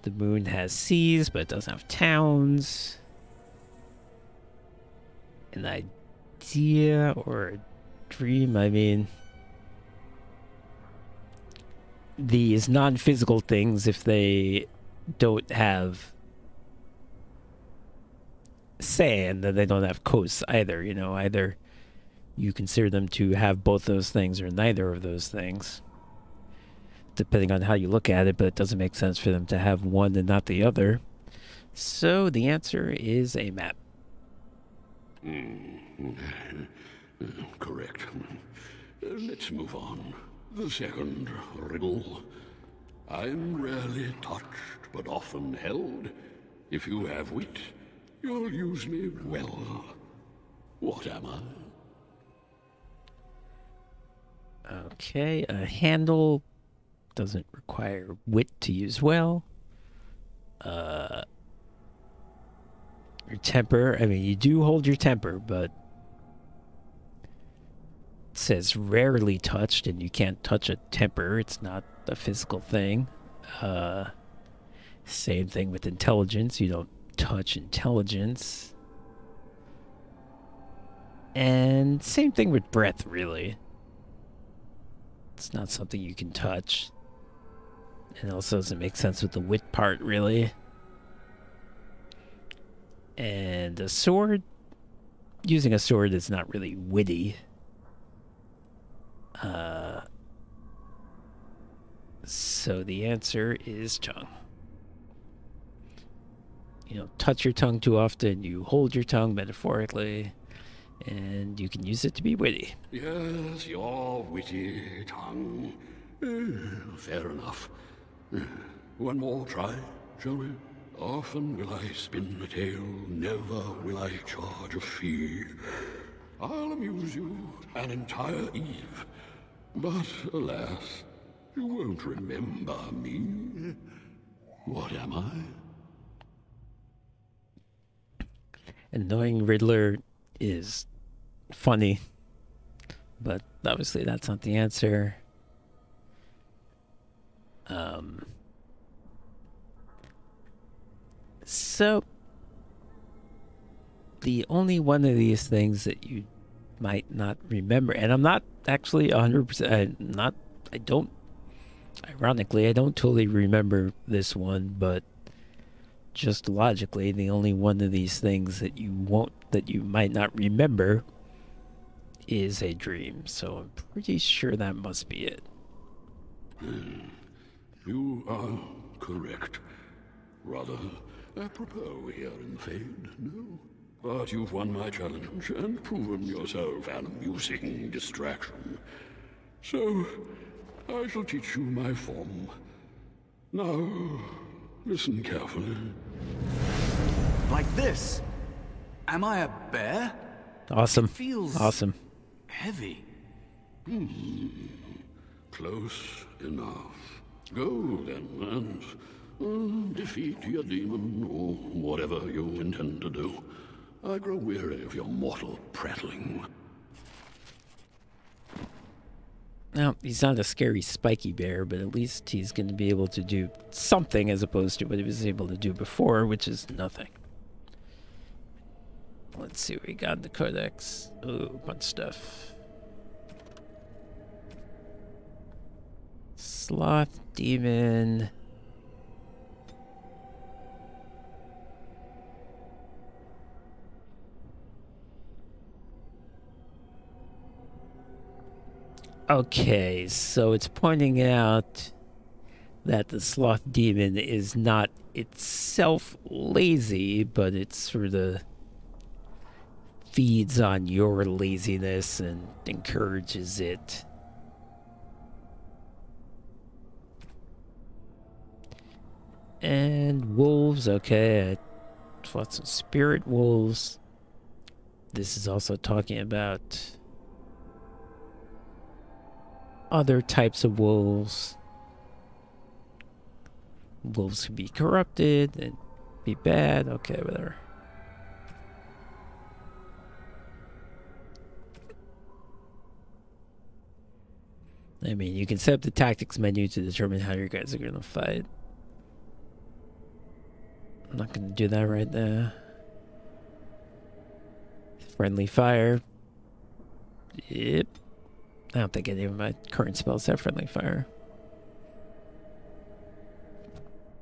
The moon has seas, but it doesn't have towns. An idea or a dream, I mean. These non physical things, if they don't have sand, then they don't have coasts either, you know, either you consider them to have both those things or neither of those things, depending on how you look at it, but it doesn't make sense for them to have one and not the other. So the answer is a map. Mm. Correct. Let's move on. The second riddle. I'm rarely touched, but often held. If you have wit, you'll use me well. What am I? Okay, a handle doesn't require wit to use well. Uh, your temper, I mean, you do hold your temper, but it says rarely touched, and you can't touch a temper. It's not a physical thing. Uh, same thing with intelligence. You don't touch intelligence. And same thing with breath, really. It's not something you can touch. And also doesn't make sense with the wit part, really. And a sword, using a sword is not really witty. Uh, so the answer is tongue. You know, touch your tongue too often, you hold your tongue metaphorically, and you can use it to be witty. Yes, your witty tongue. Fair enough. Eh, One more try, shall we? Often will I spin a tale, never will I charge a fee. I'll amuse you an entire eve, but alas, you won't remember me. What am I? And knowing Riddler is funny, but obviously that's not the answer. Um. So, the only one of these things that you might not remember, and I'm not actually 100%, I, not, I don't, ironically, I don't totally remember this one, but just logically, the only one of these things that you won't, that you might not remember is a dream. So I'm pretty sure that must be it. You are correct. Rather apropos here in Fade, no? But you've won my challenge and proven yourself an amusing distraction. So, I shall teach you my form. Now, listen carefully. Like this? Am I a bear? Awesome. feels- Awesome. Heavy. Hmm. Close enough. Go then and uh, defeat your demon or whatever you intend to do. I grow weary of your mortal prattling. Now, he's not a scary spiky bear, but at least he's going to be able to do something as opposed to what he was able to do before, which is nothing. Let's see what we got in the codex. Ooh, a bunch of stuff. Sloth demon. Okay, so it's pointing out that the sloth demon is not itself lazy, but it sort of feeds on your laziness and encourages it. And wolves, okay, I fought some spirit wolves. This is also talking about other types of wolves. Wolves can be corrupted and be bad. Okay, whatever. I mean, you can set up the tactics menu to determine how your guys are going to fight. I'm not going to do that right there. Friendly fire. Yep. I don't think any of my current spells have friendly fire.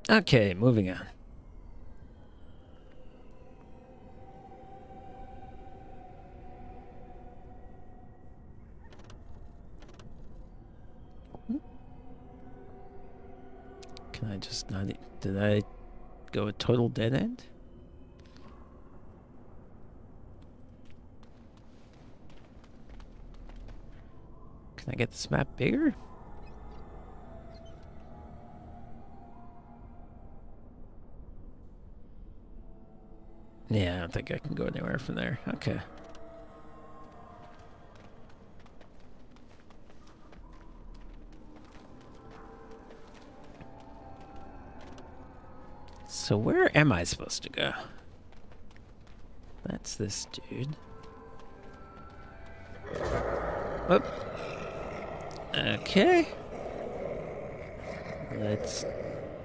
Okay, moving on. Can I just not? Did I go a total dead end? Can I get this map bigger? Yeah, I don't think I can go anywhere from there. Okay. So where am I supposed to go? That's this dude. Oh. Okay. Let's.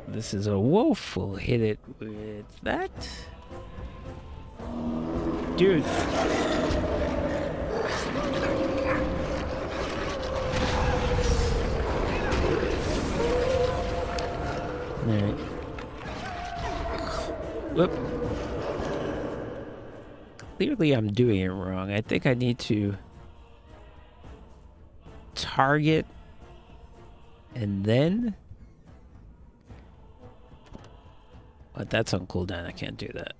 This is a wolf. We'll hit it with that. Dude. Alright. Whoop. Clearly I'm doing it wrong. I think I need to target and then but that's on cooldown. I can't do that.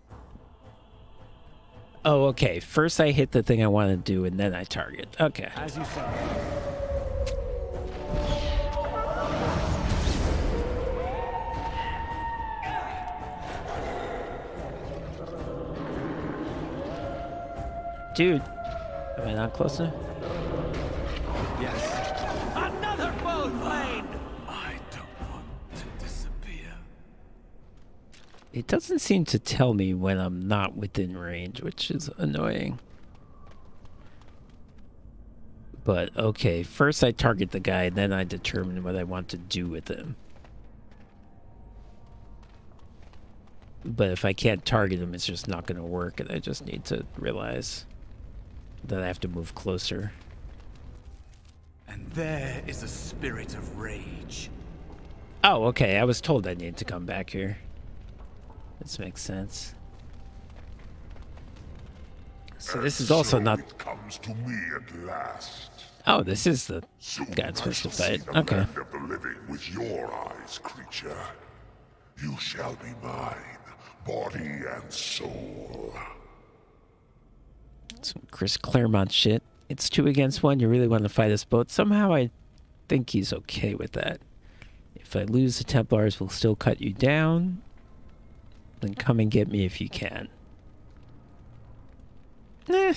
Oh okay. First i hit the thing i want to do and then i target. Okay dude am i not close enough Yes. Another foe slain! I don't want to disappear. it doesn't seem to tell me when i'm not within range which is annoying but okay first i target the guy then i determine what i want to do with him but if i can't target him it's just not going to work and i just need to realize that i have to move closer And there is a spirit of rage. oh okay i was told i need to come back here this makes sense so this is also so not comes to me at last. oh this is the Soon it's supposed to fight okay the living with your eyes, creature. You shall be mine, body and soul. Some Chris Claremont shit. It's two against one. You really want to fight us both. Somehow I think he's okay with that. If I lose, the Templars will still cut you down. Then come and get me if you can. Eh.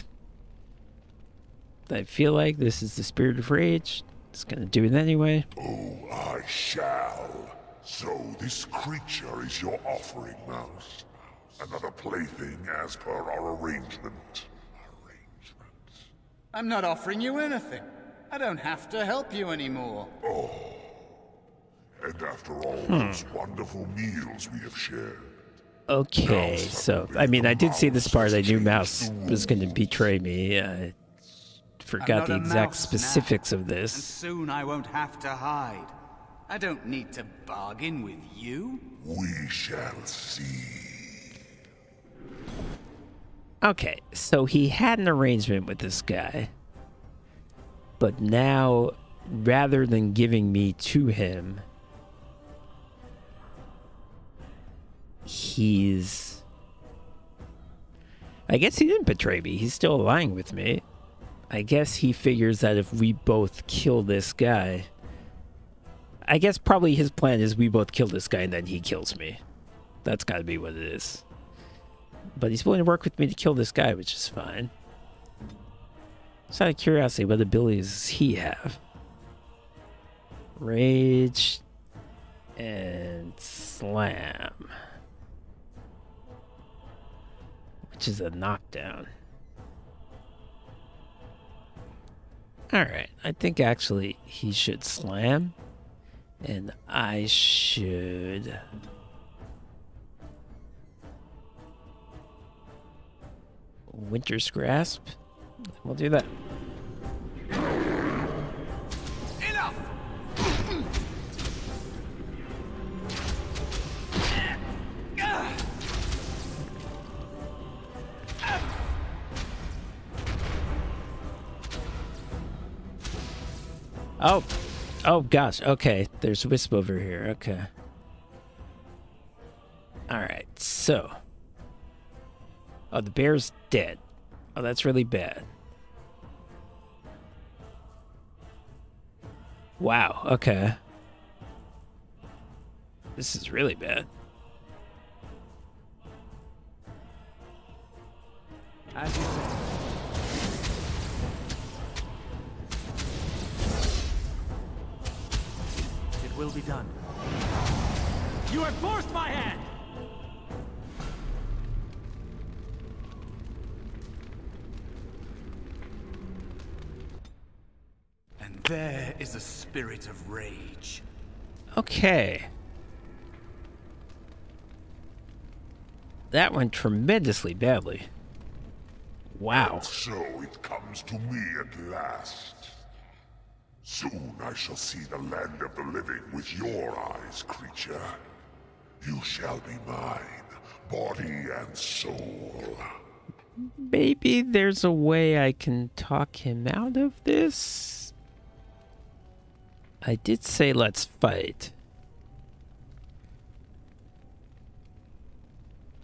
I feel like this is the spirit of rage. It's gonna do it anyway. Oh, I shall. So this creature is your offering, Mouse. Another plaything as per our arrangement. I'm not offering you anything. I don't have to help you anymore. Oh. And after all Hmm. those wonderful meals we have shared, Okay, so I mean, I did see this part. I knew Mouse was going to betray me. I forgot the exact mouse now. specifics of And this. soon I won't have to hide. I don't need to bargain with you. we shall see. Okay, so he had an arrangement with this guy, but now, rather than giving me to him, he's. I guess he didn't betray me. He's still lying with me. I guess he figures that if we both kill this guy. I guess probably his plan is we both kill this guy and then he kills me. That's gotta be what it is. But he's willing to work with me to kill this guy, which is fine. Just out of curiosity, what abilities does he have? Rage and slam. Which is a knockdown. Alright, I think actually he should slam. And I should. Winter's Grasp. We'll do that. Enough! Oh, oh gosh. Okay, there's Wisp over here. Okay. All right. So. Oh, the bear's dead. Oh, that's really bad. Wow. Okay. This is really bad. As you say. It will be done. You have forced my hand! A spirit of rage. Okay. That went tremendously badly. Wow. So it comes to me at last. Soon I shall see the land of the living with your eyes, creature. You shall be mine, body and soul. Maybe there's a way I can talk him out of this? I did say let's fight.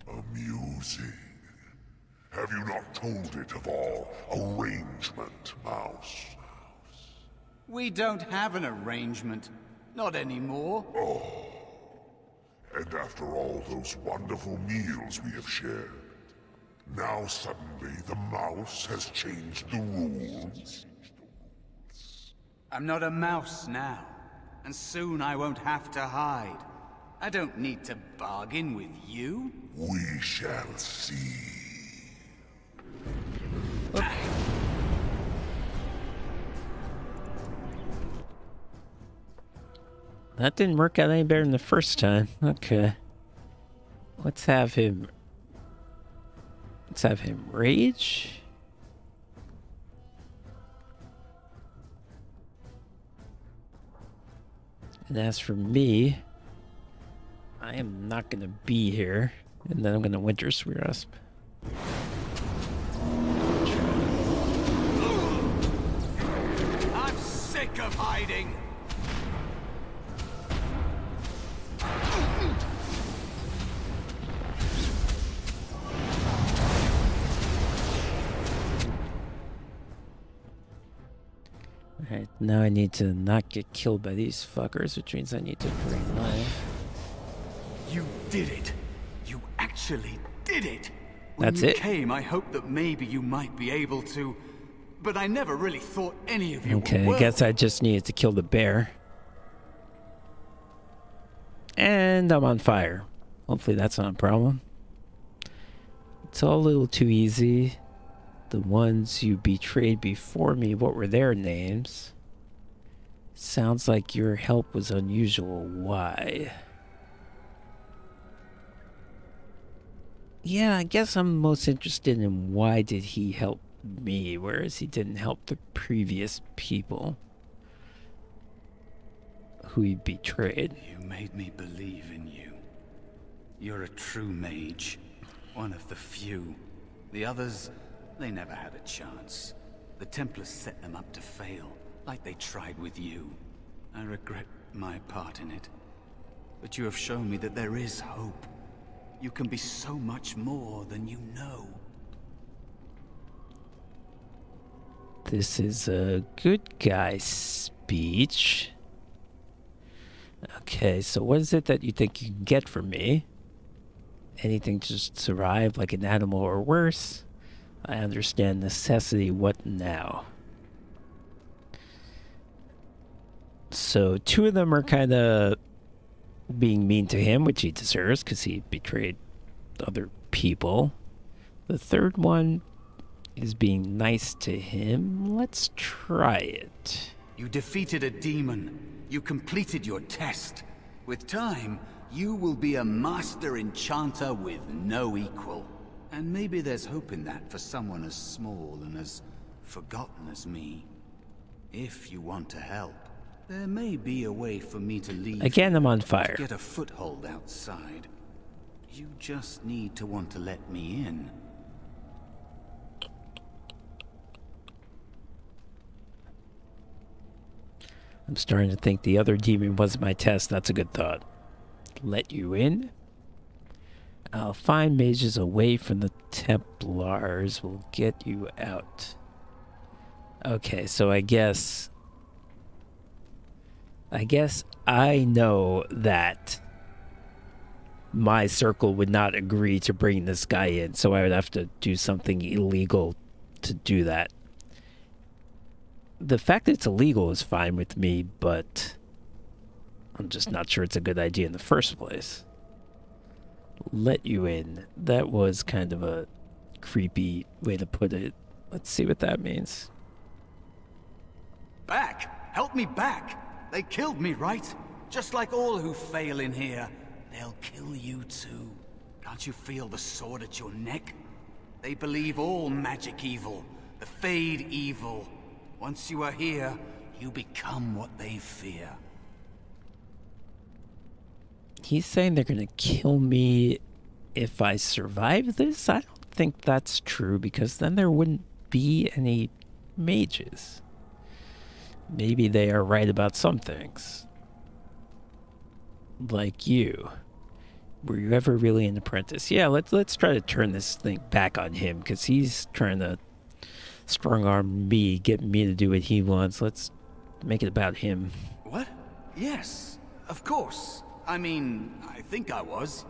Amusing. Have you not told it of our arrangement, Mouse? We don't have an arrangement. Not anymore. Oh. And after all those wonderful meals we have shared, now suddenly the mouse has changed the rules? I'm not a mouse now, and soon I won't have to hide. I don't need to bargain with you. We shall see. That didn't work out any better than the first time. Okay. Let's have him. Let's have him rage. And as for me, I am not going to be here. And then I'm going to Winter's Grasp. I'm Alright, now I need to not get killed by these fuckers, which means I need to drain life. You did it. You actually did it. When That's you it? came, I hoped that maybe you might be able to, but I never really thought any of you Okay, I guess I just needed to kill the bear. And I'm on fire. Hopefully that's not a problem. It's all a little too easy. The ones you betrayed before me, what were their names? Sounds like your help was unusual. Why? Yeah, I guess I'm most interested in why did he help me, whereas he didn't help the previous people who he betrayed. You made me believe in you. You're a true mage. One of the few. The others, they never had a chance. The Templars set them up to fail, like they tried with you. I regret my part in it. But you have shown me that there is hope. You can be so much more than you know. This is a good guy speech. Okay, so what is it that you think you can get from me? Anything to just survive like an animal or worse? I understand necessity. What now? So two of them are kind of being mean to him, which he deserves because he betrayed other people. The third one is being nice to him. Let's try it. You defeated a demon. You completed your test. With time, you will be a master enchanter with no equal. And maybe there's hope in that for someone as small and as forgotten as me. If you want to help, there may be a way for me to leave. Again, I'm on to fire. Get a foothold outside. You just need to want to let me in. I'm starting to think the other demon was my test. That's a good thought. Let you in? Uh, I'll find mages away from the Templars. will get you out. Okay, so I guess. I guess I know that my circle would not agree to bring this guy in, so I would have to do something illegal to do that the fact that it's illegal is fine with me, but I'm just not sure it's a good idea in the first place. Let you in. That was kind of a creepy way to put it. Let's see what that means. Back? Help me back. They killed me, right? Just like all who fail in here. They'll kill you too. Can't you feel the sword at your neck? They believe all magic evil, the Fade evil. Once you are here, you become what they fear. He's saying they're gonna kill me if I survive this? I don't think that's true because then there wouldn't be any mages. Maybe they are right about some things. Like you. Were you ever really an apprentice? Yeah, let's let's try to turn this thing back on him because he's trying to strong arm me, get me to do what he wants. Let's make it about him. What? Yes, of course. I mean, I think I was.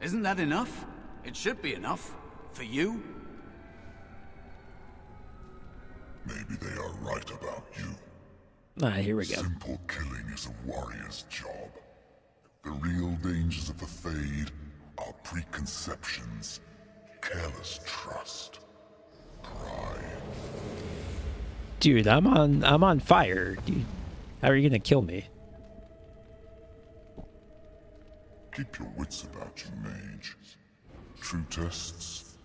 Isn't that enough? It should be enough. For you? Maybe they are right about you. Ah, here we go. Simple killing is a warrior's job. The real dangers of the Fade are preconceptions, careless trust, pride. Dude, I'm on I'm on fire. Dude, how are you gonna kill me? Keep your wits about you, mage. True tests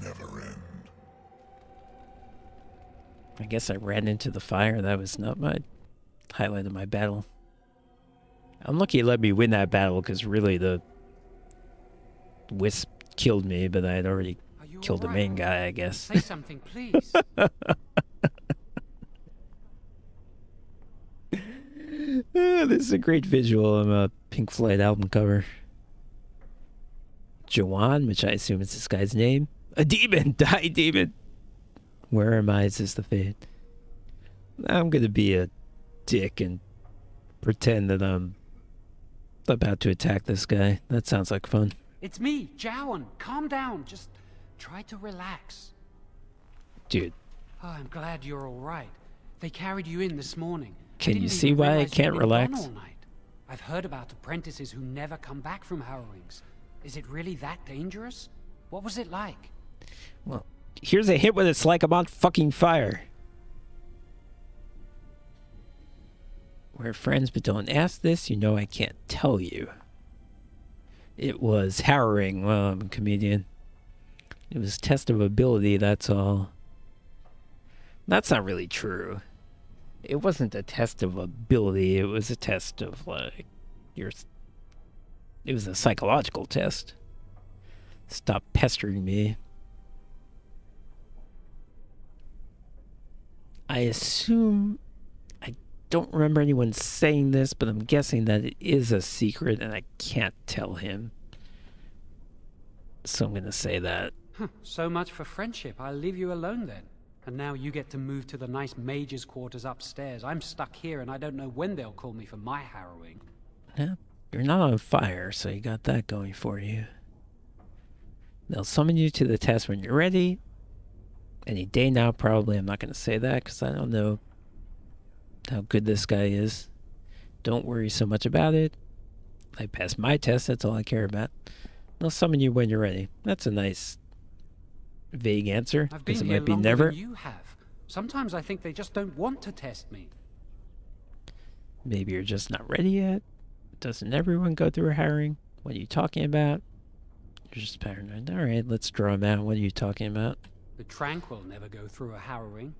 never end. I guess I ran into the fire. That was not my highlight of my battle. I'm lucky it let me win that battle because really the wisp killed me, but I had already killed the main guy, I guess. Say something, please. This is a great visual of a uh, Pink Floyd album cover. Jowan, which I assume is this guy's name. A demon! Die, demon! Where am I? Is this the Fade? I'm gonna be a dick and pretend that I'm about to attack this guy. That sounds like fun. it's me, Jowan. Calm down. Just try to relax. Dude, Oh, I'm glad you're all right. They carried you in this morning. Can you see why I can't relax? I've heard about apprentices who never come back from harrowings. Is it really that dangerous? What was it like? well, here's a hint what it's like. I'm fucking fire. We're friends, but don't ask this. You know I can't tell you. It was harrowing. Well, I'm a comedian. It was test of ability, that's all. That's not really true. It wasn't a test of ability, it was a test of, like, your. It was a psychological test. Stop pestering me. I assume. I don't remember anyone saying this, but I'm guessing that it is a secret and I can't tell him. So I'm going to say that. So much for friendship. I'll leave you alone then. And now you get to move to the nice mage's quarters upstairs. I'm stuck here and I don't know when they'll call me for my harrowing. Yeah, you're not on fire, so you got that going for you. They'll summon you to the test when you're ready. Any day now, probably. I'm not going to say that because I don't know how good this guy is. Don't worry so much about it. I passed my test, that's all I care about. They'll summon you when you're ready. That's a nice, vague answer because it might be never. you have. Sometimes I think they just don't want to test me. Maybe you're just not ready yet. Doesn't everyone go through a hiring? What are you talking about? You're just paranoid. All right, let's draw him out. What are you talking about? The tranquil never go through a harrowing.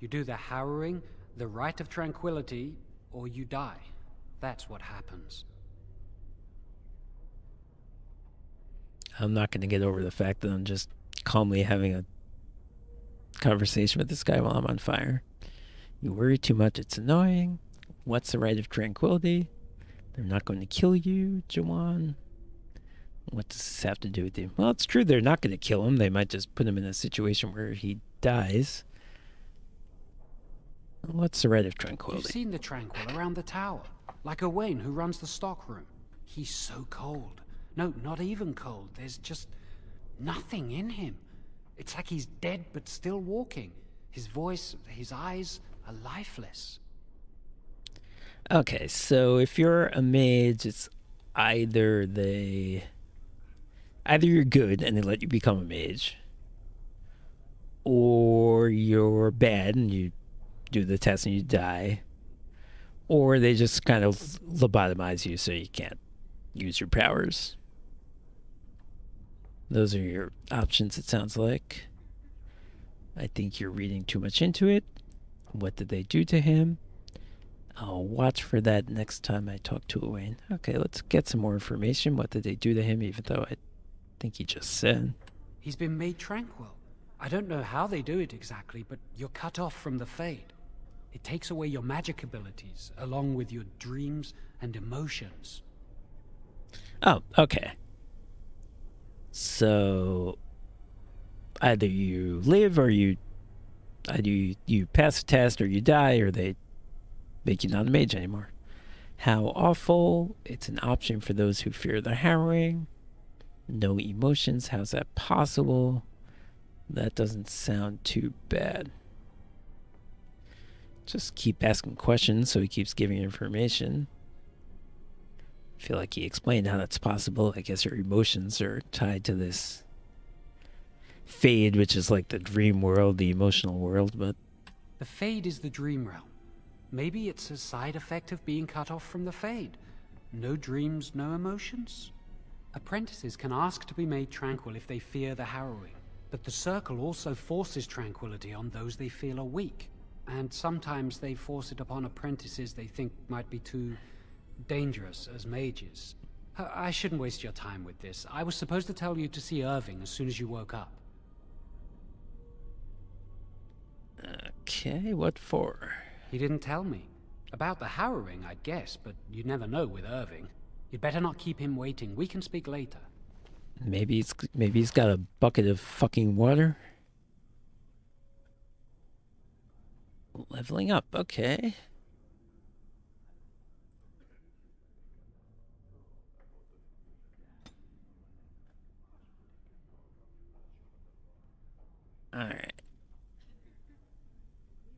You do the harrowing, the rite of tranquility, or you die. That's what happens. I'm not going to get over the fact that I'm just calmly having a conversation with this guy while I'm on fire. You worry too much, it's annoying. What's the rite of tranquility? They're not going to kill you, Jowan. What does this have to do with you? Well, it's true they're not going to kill him. They might just put him in a situation where he dies. What's the rite of tranquility? You've seen the tranquil around the tower, like Owain who runs the stockroom. He's so cold. No, not even cold. There's just nothing in him. It's like he's dead but still walking. His voice, his eyes are lifeless. Okay, so if you're a mage, it's either they either you're good and they let you become a mage, or you're bad and you do the test and you die, or they just kind of lobotomize you so you can't use your powers. Those are your options, it sounds like. I think you're reading too much into it. What did they do to him? I'll watch for that next time I talk to Owain. Okay, let's get some more information. What did they do to him, even though I think he just said? He's been made tranquil. I don't know how they do it exactly, but you're cut off from the Fade. It takes away your magic abilities, along with your dreams and emotions. Oh, okay. So either you live or you either you, you pass the test or you die or they make you not a mage anymore. How awful. It's an option for those who fear the harrowing. No emotions. How's that possible? That doesn't sound too bad. Just keep asking questions so he keeps giving information. Feel like he explained how that's possible. I guess your emotions are tied to this fade, which is like the dream world, the emotional world, but. The Fade is the dream realm. Maybe it's a side effect of being cut off from the Fade. No dreams, no emotions? Apprentices can ask to be made tranquil if they fear the harrowing, but the Circle also forces tranquility on those they feel are weak, and sometimes they force it upon apprentices they think might be too dangerous as mages. Uh, I shouldn't waste your time with this. I was supposed to tell you to see Irving as soon as you woke up. Okay, what for? He didn't tell me. About the harrowing, I'd guess, but you'd never know with Irving. You'd better not keep him waiting. We can speak later. Maybe it's maybe he's got a bucket of fucking water. Leveling up, okay. Alright.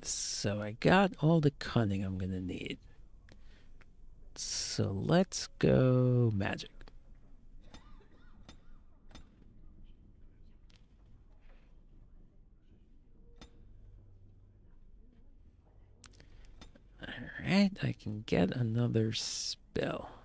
So I got all the cunning I'm gonna need. So let's go magic. Alright, I can get another spell.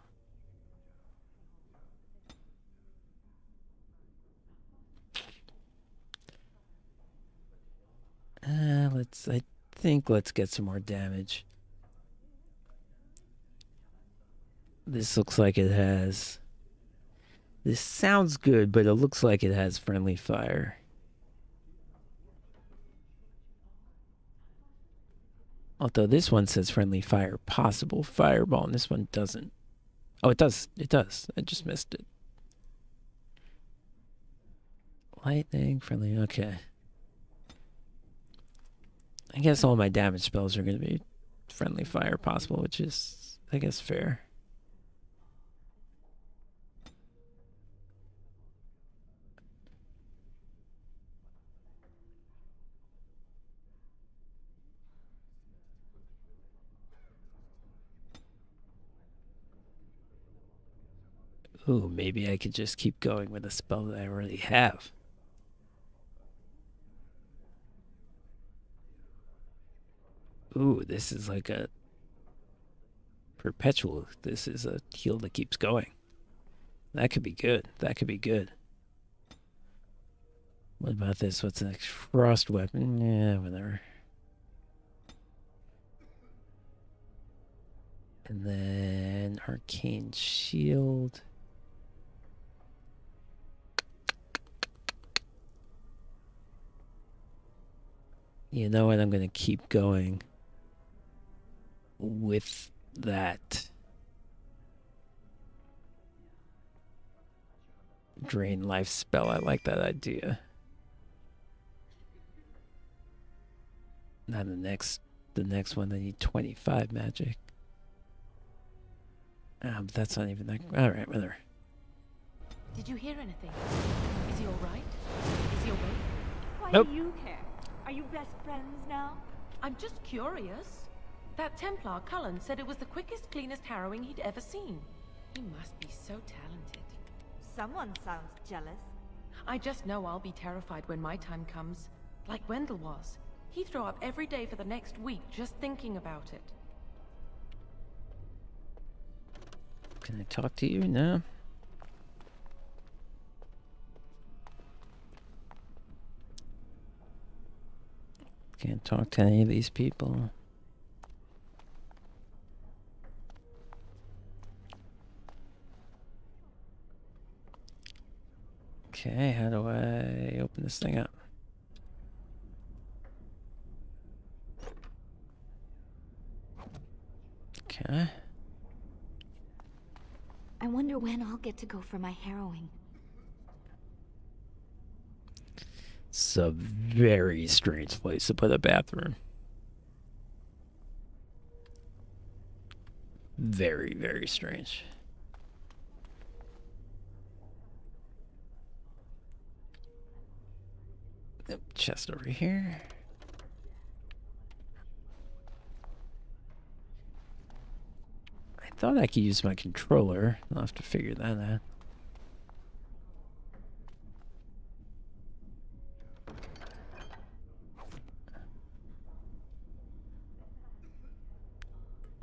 Uh, let's, I think let's get some more damage. This looks like it has... This sounds good, but it looks like it has friendly fire. Although this one says friendly fire possible fireball, and this one doesn't. Oh, it does. It does. I just missed it. Lightning, friendly. Okay. I guess all my damage spells are going to be friendly fire possible, which is, I guess, fair. Ooh, maybe I could just keep going with a spell that I already have. Ooh, this is like a perpetual. This is a heal that keeps going. That could be good. That could be good. What about this? What's the next? Frost weapon? Yeah, whatever. And then arcane shield. You know what? I'm going to keep going with that. Drain life spell. I like that idea. Now the next the next one I need 25 magic. Um, that's not even that. All right, whatever. Did you hear anything? Is he all right? Is he awake? Why Nope. do you care? Are you best friends now? I'm just curious. That Templar, Cullen, said it was the quickest, cleanest harrowing he'd ever seen. He must be so talented. Someone sounds jealous. I just know I'll be terrified when my time comes. Like Wendell was. He'd throw up every day for the next week just thinking about it. Can I talk to you? now? Can't talk to any of these people. Okay, how do I open this thing up? Okay. I wonder when I'll get to go for my harrowing. It's a very strange place to put a bathroom. Very, very strange. Chest over here. I thought I could use my controller. I'll have to figure that out.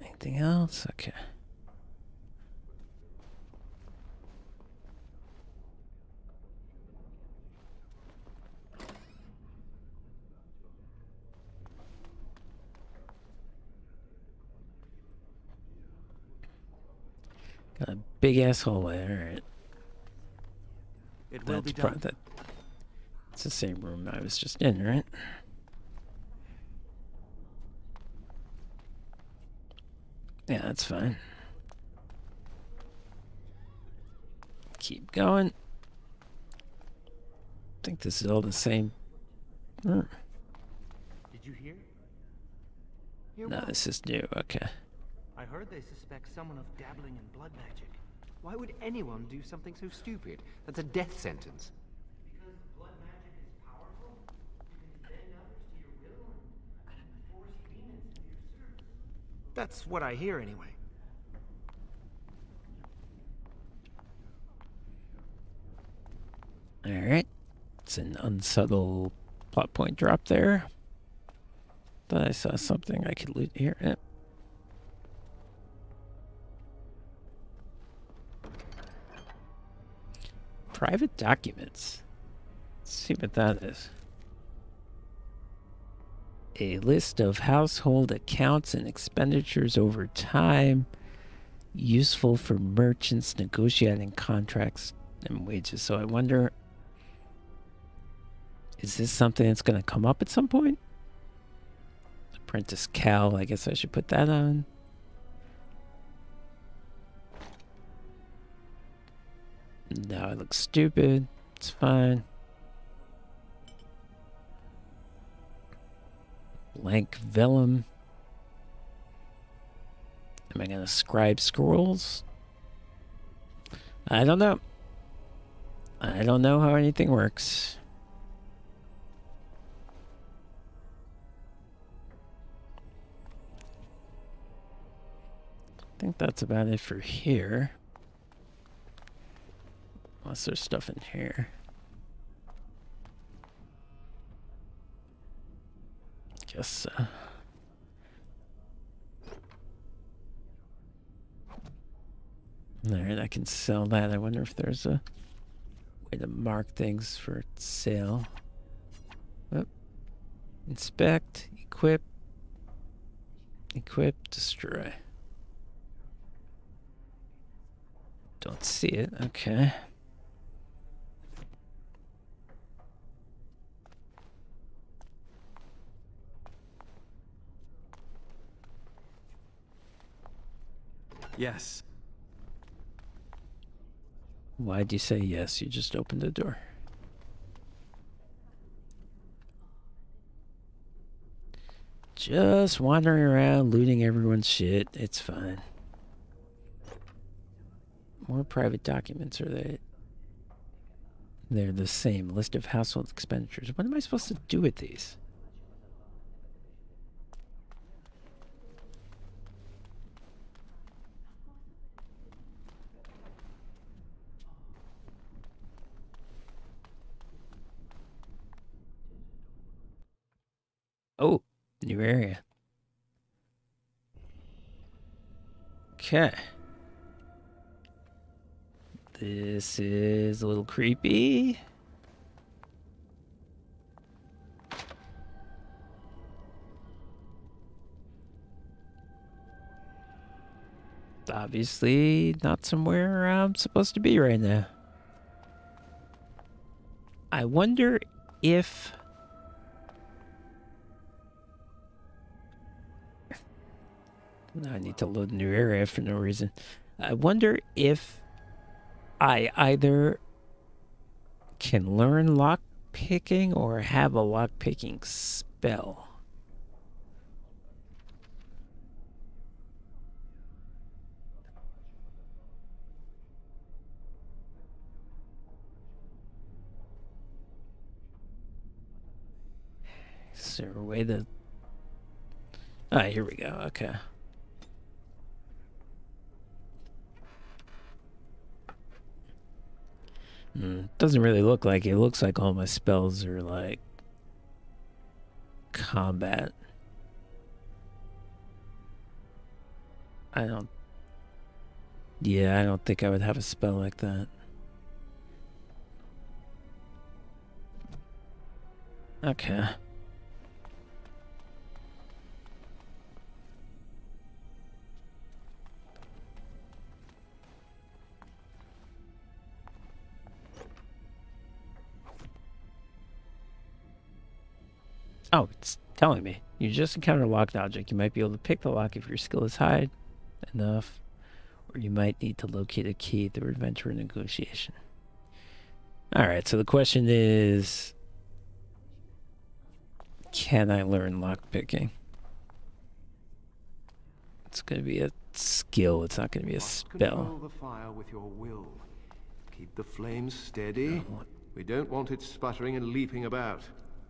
Anything else? Okay. A big asshole there. Alright. It will be done. that, it's the same room I was just in, right? Yeah, that's fine. Keep going. I think this is all the same. Hmm. Did you hear? Hear No, this is new. Okay. I heard they suspect someone of dabbling in blood magic. Why would anyone do something so stupid? That's a death sentence. Because blood magic is powerful? You can bend others to your will and force demons into your service. That's what I hear anyway. Alright. It's an unsubtle plot point drop there. Thought I saw something I could loot here. Yep. Private documents. Let's see what that is. A list of household accounts and expenditures over time, useful for merchants negotiating contracts and wages. So I wonder is this something that's going to come up at some point? Apprentice Cal, I guess I should put that on. No, it looks stupid. It's fine. Blank vellum. Am I going to scribe scrolls? I don't know. I don't know how anything works. I think that's about it for here. Unless there's stuff in here. Guess uh Alright, I can sell that. I wonder if there's a way to mark things for sale. Oop. Inspect, equip, equip, destroy. Don't see it. Okay. Yes. Why'd you say yes? You just opened the door. Just wandering around looting everyone's shit. It's fine. More private documents are they? They're the same list of household expenditures. What am I supposed to do with these? Oh, new area. Okay. This is a little creepy. Obviously, not somewhere I'm supposed to be right now. I wonder if. I need to load a new area for no reason. I wonder if I either can learn lock picking or have a lock picking spell. Is there a way to... Ah, here we go. Okay. Hmm, doesn't really look like it. it. Looks like all my spells are like combat. I don't. Yeah, I don't think I would have a spell like that. Okay. Oh, it's telling me. You just encountered a locked object. You might be able to pick the lock if your skill is high enough, or you might need to locate a key through adventure negotiation. Alright, so the question is Can I learn lock picking? It's going to be a skill, it's not going to be a spell. Control the fire with your will. Keep the flames steady. Oh, we don't want it sputtering and leaping about.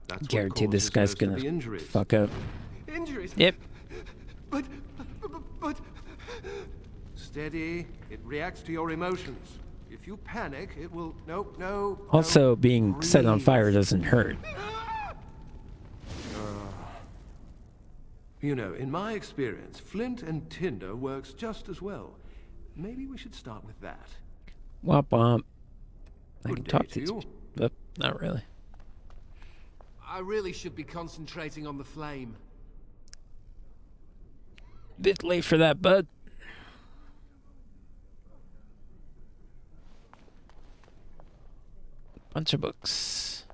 That's Guarantee this guy's gonna fuck up. Injuries. Yep. But, but, but, steady. It reacts to your emotions. If you panic, it will. No, no. Also, being set on fire doesn't hurt. Uh, you know, in my experience, flint and tinder works just as well. Maybe we should start with that. Womp womp. I Good can talk to to you. you. But not really. I really should be concentrating on the flame. Bit late for that, bud. Bunch of books.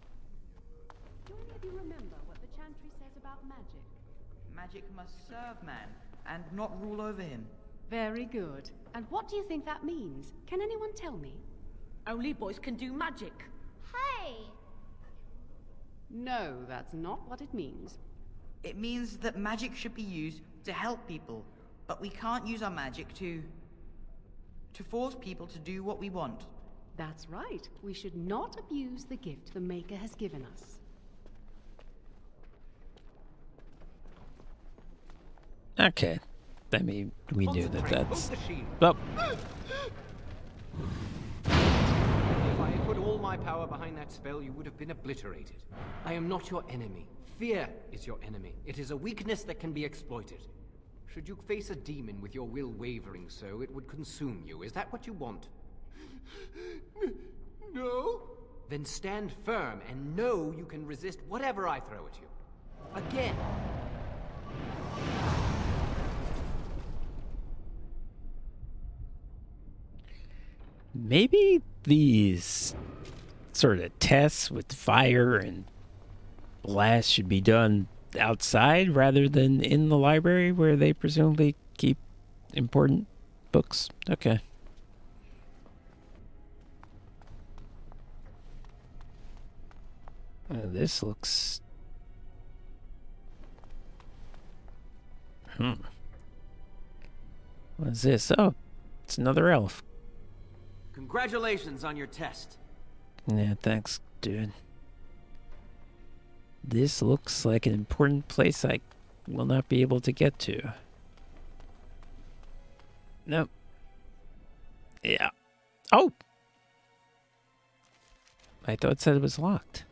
Do any of you remember what the chantry says about magic? Magic must serve man and not rule over him. Very good. And what do you think that means? Can anyone tell me? Only boys can do magic. Hey! No, that's not what it means. It means that magic should be used to help people, but we can't use our magic to. to force people to do what we want. That's right. We should not abuse the gift the Maker has given us. Okay. I mean, we knew that that's. Hold the shield. Oh, If I had put all my power behind that spell, you would have been obliterated. I am not your enemy. Fear is your enemy. It is a weakness that can be exploited. Should you face a demon with your will wavering so, it would consume you. Is that what you want? No? Then stand firm and know you can resist whatever I throw at you. Again. maybe these sort of tests with fire and blast should be done outside rather than in the library where they presumably keep important books. Okay. Uh, this looks. Hmm. What is this? Oh, it's another elf. Congratulations on your test. Yeah, thanks, dude. This looks like an important place I will not be able to get to. Nope. Yeah. Oh! I thought it said it was locked.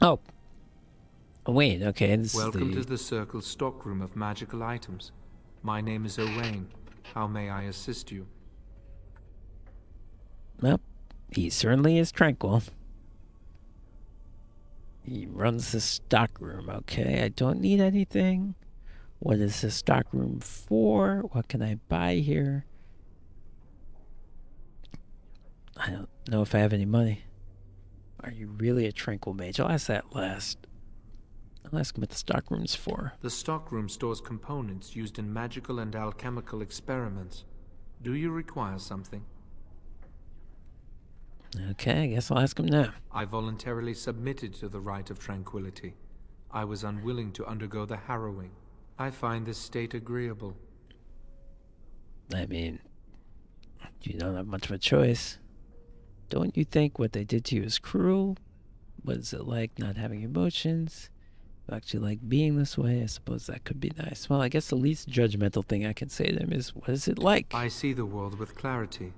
Oh. Wait, okay. Welcome the... to the Circle stockroom of magical items. My name is Owain. How may I assist you? Well, he certainly is tranquil. He runs the stockroom. Okay, I don't need anything. What is the stockroom for? What can I buy here? I don't know if I have any money. Are you really a tranquil mage? I'll ask that last. I'll ask him what the stockroom's for. The stockroom stores components used in magical and alchemical experiments. Do you require something? Okay, I guess I'll ask him now. I voluntarily submitted to the rite of tranquility. I was unwilling to undergo the harrowing. I find this state agreeable. I mean, you don't have much of a choice. Don't you think what they did to you is cruel? What is it like not having emotions? You actually like being this way? I suppose that could be nice. Well, I guess the least judgmental thing I can say to them is, what is it like? I see the world with clarity.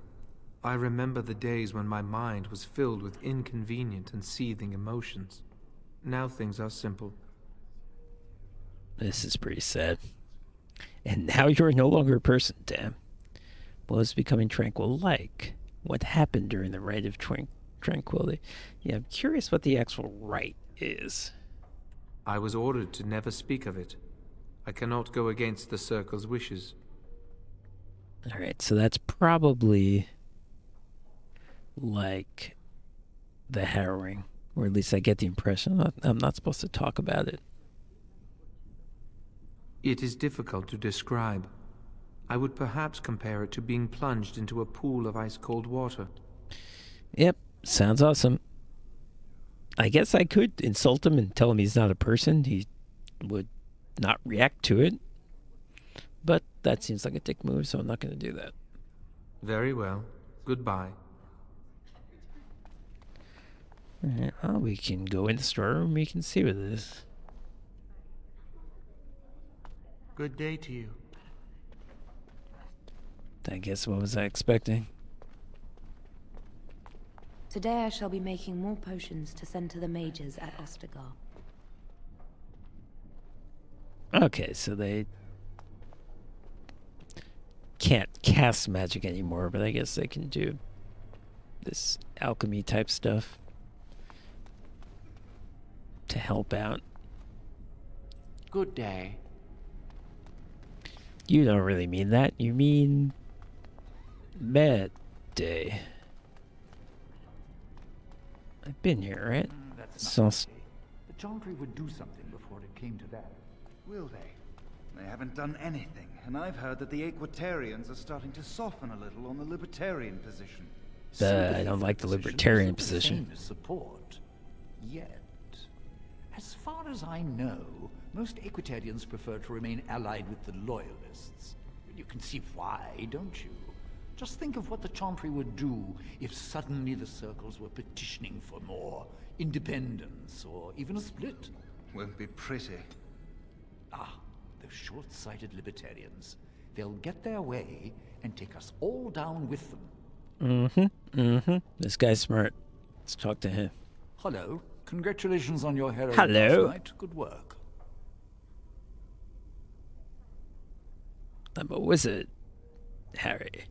I remember the days when my mind was filled with inconvenient and seething emotions. Now things are simple. This is pretty sad. And now you're no longer a person, damn. What is becoming tranquil like? What happened during the rite of tran- tranquility? Yeah, I'm curious what the actual rite is. I was ordered to never speak of it. I cannot go against the Circle's wishes. Alright, so that's probably like the harrowing, or at least I get the impression I'm not, I'm not supposed to talk about it. It is difficult to describe. I would perhaps compare it to being plunged into a pool of ice cold water. Yep, sounds awesome. I guess I could insult him and tell him he's not a person. He would not react to it. But that seems like a dick move, so I'm not going to do that. Very well. Goodbye. Alright, well, we can go in the storeroom. We can see what it is. Good day to you. I guess what was I expecting? Today I shall be making more potions to send to the mages at Ostagar. Okay, so they can't cast magic anymore, but I guess they can do this alchemy type stuff to help out. Good day. You don't really mean that. You mean bad day. I've been here, right? Mm, that's So not The Chantry would do something before it came to that. Will they? They haven't done anything, and I've heard that the Equitarians are starting to soften a little on the libertarian position. Uh, I don't like the libertarian position. Same support. Yet, as far as I know, most Equitarians prefer to remain allied with the Loyalists. You can see why, don't you? Just think of what the Chantry would do if suddenly the Circles were petitioning for more independence, or even a split. Won't be pretty. Ah, those short-sighted libertarians. They'll get their way and take us all down with them. Mm-hmm. Mm-hmm. This guy's smart. Let's talk to him. Hello. Congratulations on your harrowing Hello. night. Good work. I'm a wizard, Harry.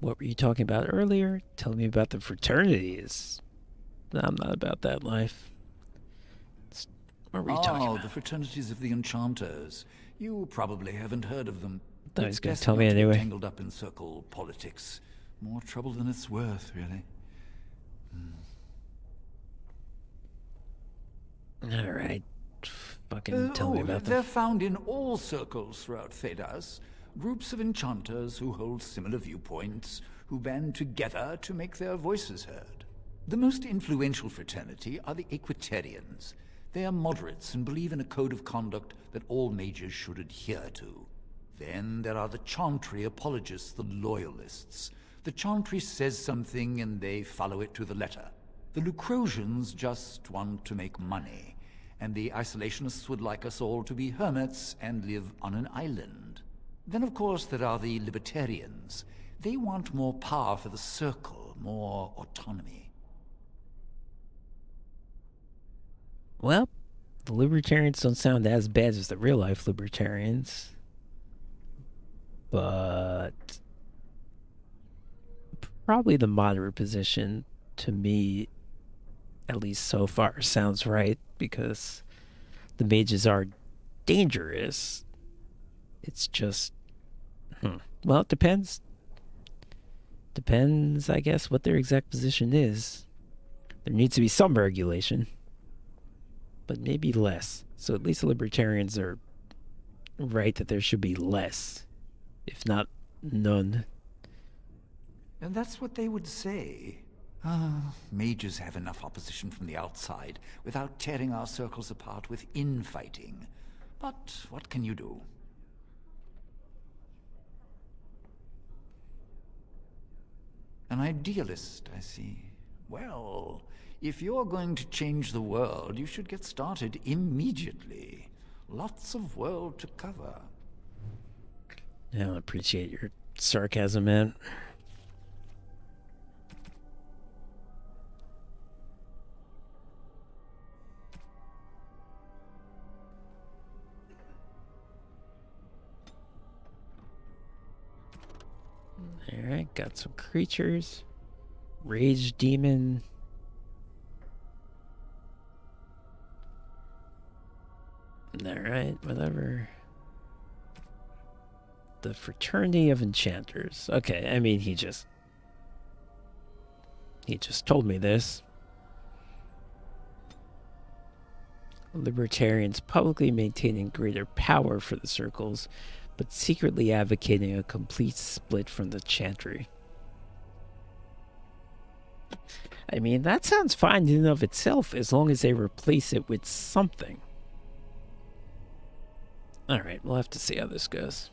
What were you talking about earlier? Tell me about the fraternities. No, I'm not about that life. What were you oh, talking ah, about? the fraternities of the enchanters. You probably haven't heard of them. It's was gonna tell me to anyway. Tangled up in circle politics. More trouble than it's worth, really. All right. Fucking Uh, tell me oh, about they're found in all circles throughout Thedas. Groups of enchanters who hold similar viewpoints, who band together to make their voices heard. The most influential fraternity are the Equitarians. They are moderates and believe in a code of conduct that all mages should adhere to. Then there are the Chantry apologists, the Loyalists. The Chantry says something and they follow it to the letter. The Lucrosians just want to make money, and the Isolationists would like us all to be hermits and live on an island. Then, of course, there are the Libertarians. They want more power for the Circle, more autonomy. Well, the libertarians don't sound as bad as the real life libertarians. but probably the moderate position to me, at least so far, sounds right because the mages are dangerous. It's just, hmm. well, it depends. Depends, I guess, what their exact position is. There needs to be some regulation, but maybe less. So at least the libertarians are right that there should be less, if not none. And that's what they would say. Ah, mages have enough opposition from the outside without tearing our circles apart with infighting. But what can you do? An idealist, I see. Well, if you're going to change the world, you should get started immediately. Lots of world to cover. Yeah, I appreciate your sarcasm, man. Alright, got some creatures. Rage Demon. Alright, whatever. The Fraternity of Enchanters. Okay, I mean, he just. He just told me this. Libertarians publicly maintaining greater power for the circles, but secretly advocating a complete split from the chantry. I mean, that sounds fine in and of itself as long as they replace it with something. Alright, we'll have to see how this goes.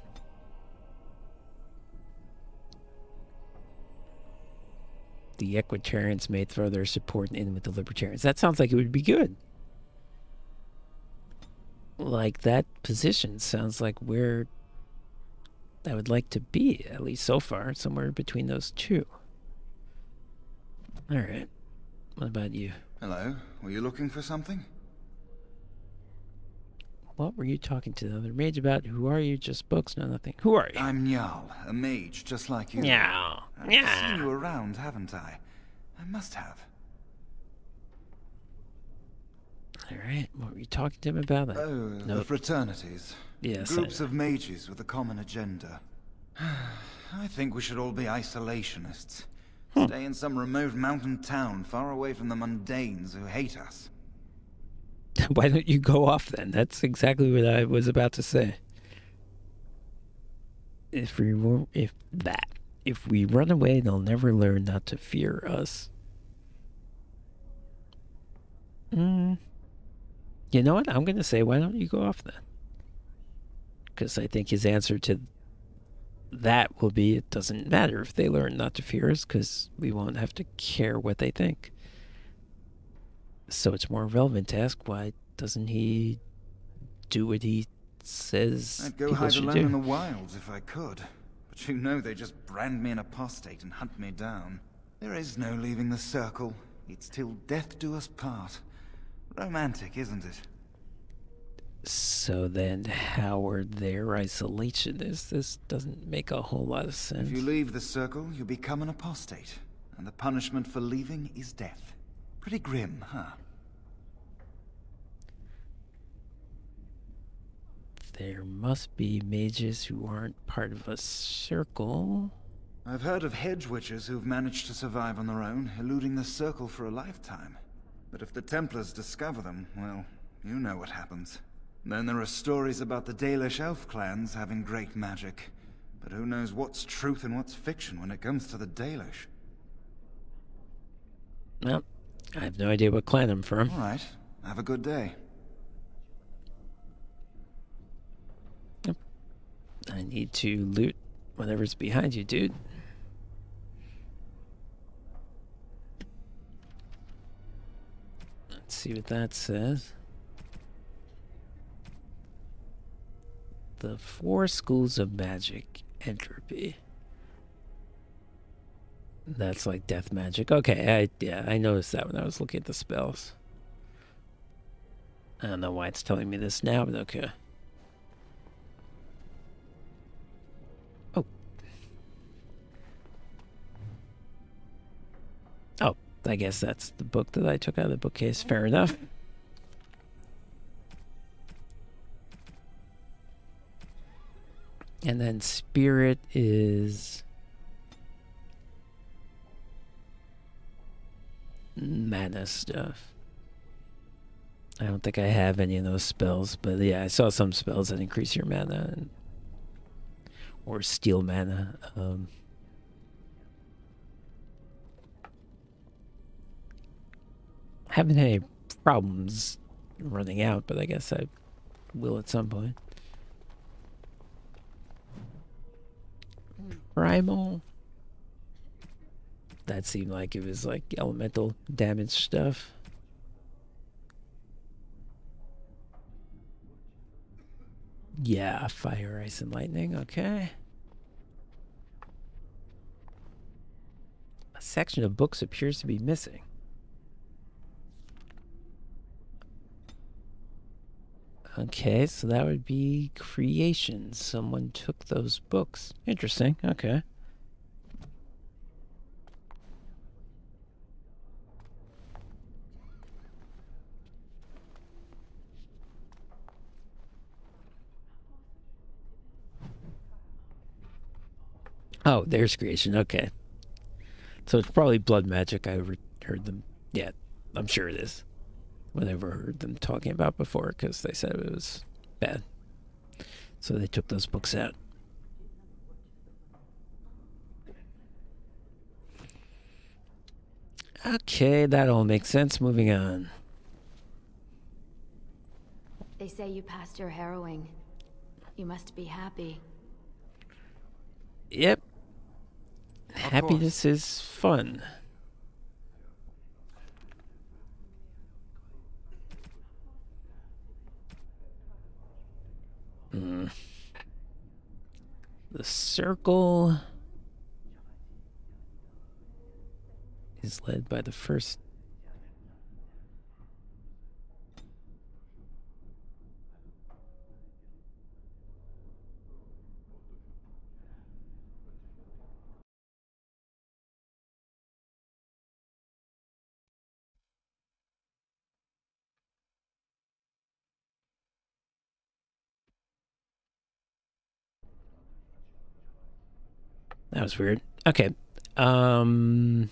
The Equitarians may throw their support in with the Libertarians. That sounds like it would be good. Like, that position sounds like where I would like to be, at least so far, somewhere between those two. Alright. What about you? Hello. Were you looking for something? What were you talking to the other mage about? Who are you? Just books, no nothing. Who are you? I'm Niall, a mage just like you. Niall. I've seen you around, haven't I? I must have. Alright, what were you talking to him about? Oh, the fraternities. Yes, Groups of mages with a common agenda. I think we should all be isolationists. Hmm. Stay in some remote mountain town far away from the mundanes who hate us. Why don't you go off then? That's exactly what I was about to say. If we were, if that, if we run away, they'll never learn not to fear us. Mm. You know what? I'm gonna say, why don't you go off then? Because I think his answer to that will be, it doesn't matter if they learn not to fear us, because we won't have to care what they think. So it's more relevant to ask why doesn't he do what he says I'd go hide alone do? in the wilds if I could. But you know they just brand me an apostate and hunt me down. There is no leaving the circle. It's till death do us part. Romantic, isn't it? So then, how are their isolationists? This doesn't make a whole lot of sense. If you leave the circle, you become an apostate. And the punishment for leaving is death. Pretty grim, huh? There must be mages who aren't part of a circle. I've heard of hedge witches who've managed to survive on their own, eluding the circle for a lifetime. But if the Templars discover them, well, you know what happens. Then there are stories about the Dalish elf clans having great magic. But who knows what's truth and what's fiction when it comes to the Dalish? Well, I have no idea what clan I'm from. All right. Have a good day. Yep. I need to loot whatever's behind you, dude. Let's see what that says. The four schools of magic entropy. That's like death magic. Okay, I yeah, I noticed that when I was looking at the spells. I don't know why it's telling me this now, but okay. I guess that's the book that I took out of the bookcase. Fair enough. And then spirit is mana stuff. I don't think I have any of those spells, but yeah, I saw some spells that increase your mana and, or steal mana. Um, haven't had any problems running out, but I guess I will at some point. Primal. That seemed like it was like elemental damage stuff. Yeah, fire, ice, and lightning. Okay. A section of books appears to be missing. Okay, so that would be creation. Someone took those books. Interesting. Okay. Oh, there's creation. Okay. So it's probably blood magic. I heard them. Yeah, I'm sure it is. Whatever heard them talking about before because they said it was bad. So they took those books out. Okay, that all makes sense. Moving on. They say you passed your harrowing. You must be happy. Yep. Happiness is fun. Mm. The circle is led by the first That was weird. Okay. Um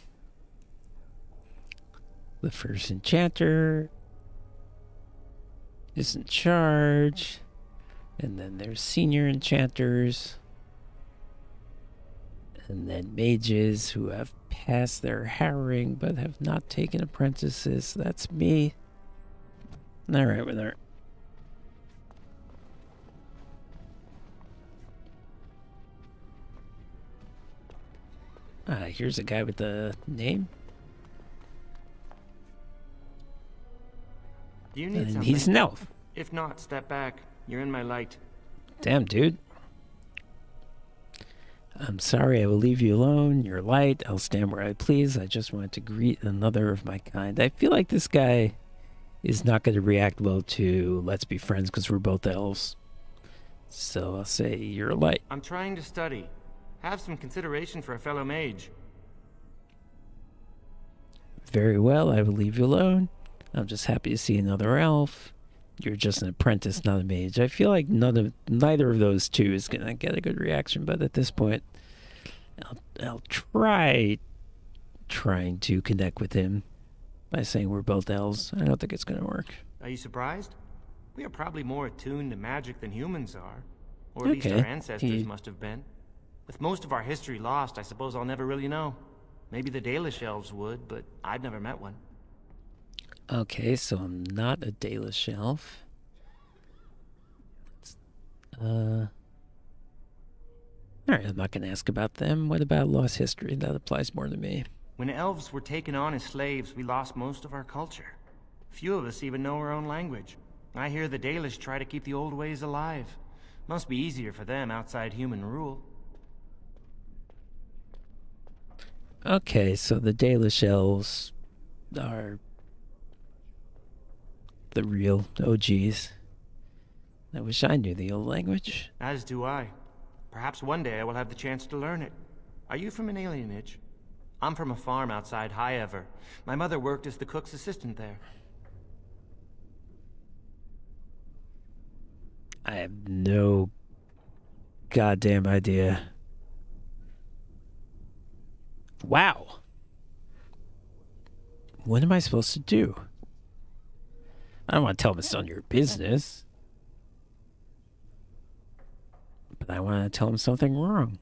the first enchanter is in charge. And then there's senior enchanters. And then mages who have passed their harrowing but have not taken apprentices. That's me. All right, with her. Ah, here's a guy with the name. Do you need And something? he's an elf. If not, step back. You're in my light. Damn, dude. I'm sorry, I will leave you alone. You're light. I'll stand where I please. I just wanted to greet another of my kind. I feel like this guy is not going to react well to let's be friends because we're both elves. So I'll say you're light. I'm trying to study. Have some consideration for a fellow mage. Very well, I will leave you alone. I'm just happy to see another elf. You're just an apprentice, not a mage. I feel like none of neither of those two is gonna get a good reaction, but at this point, I'll, I'll try trying to connect with him by saying we're both elves. I don't think it's gonna work. Are you surprised? We are probably more attuned to magic than humans are. Or at least our ancestors he- must have been. With most of our history lost, I suppose I'll never really know. Maybe the Dalish elves would, but I've never met one. Okay, so I'm not a Dalish elf. Uh. Alright, I'm not gonna ask about them. What about lost history? That applies more to me. When elves were taken on as slaves, we lost most of our culture. Few of us even know our own language. I hear the Dalish try to keep the old ways alive. Must be easier for them outside human rule. Okay, so the Dalish elves are the real OGs. I wish I knew the old language. As do I. Perhaps one day I will have the chance to learn it. Are you from an alienage? I'm from a farm outside Highever. My mother worked as the cook's assistant there. I have no goddamn idea. Wow. What am I supposed to do? I don't want to tell him it's none of your business. But I want to tell him something wrong.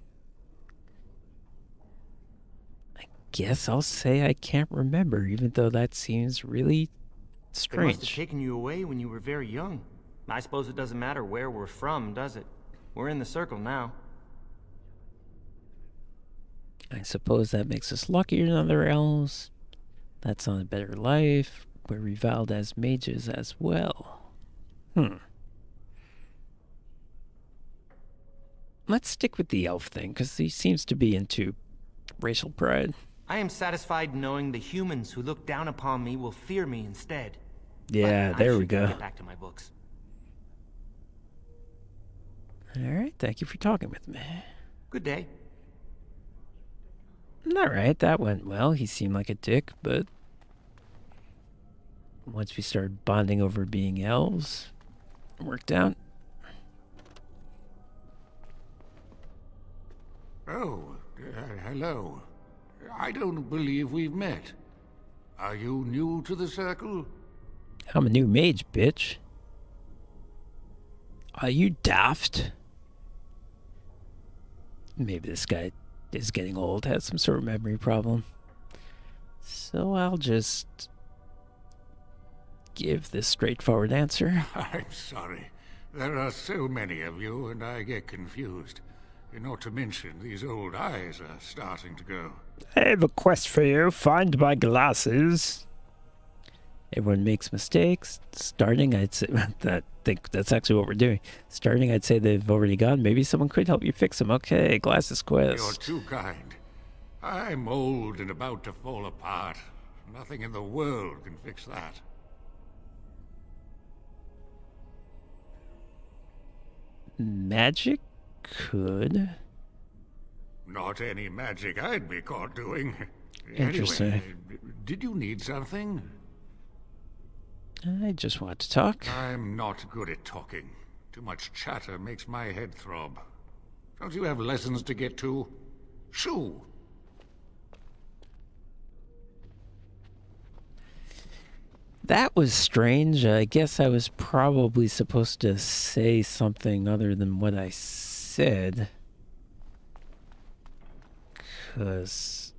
I guess I'll say I can't remember, even though that seems really strange. They must have taken you away when you were very young. I suppose it doesn't matter where we're from, does it? We're in the circle now. I suppose that makes us luckier than other elves. That's on a better life. We're reviled as mages as well. Hmm. Let's stick with the elf thing, because he seems to be into racial pride. I am satisfied knowing the humans who look down upon me will fear me instead. Yeah, But there we go. Get back to my books. All right, thank you for talking with me. Good day. All right, that went well. He seemed like a dick, but once we started bonding over being elves, it worked out. Oh, uh, hello. I don't believe we've met. Are you new to the circle? I'm a new mage, bitch. Are you daft? Maybe this guy is getting old, has some sort of memory problem. So I'll just give this straightforward answer. I'm sorry. There are so many of you, and I get confused. Not to mention, these old eyes are starting to go. I have a quest for you. Find my glasses. Everyone makes mistakes. Starting, I'd say that think that's actually what we're doing. Starting, I'd say they've already gone. Maybe someone could help you fix them. Okay, glasses Quest. You're too kind. I'm old and about to fall apart. Nothing in the world can fix that. Magic could. Not any magic I'd be caught doing. Interesting. Anyway, did you need something? I just want to talk. I'm not good at talking. Too much chatter makes my head throb. Don't you have lessons to get to? Shoo! That was strange. I guess I was probably supposed to say something other than what I said. Because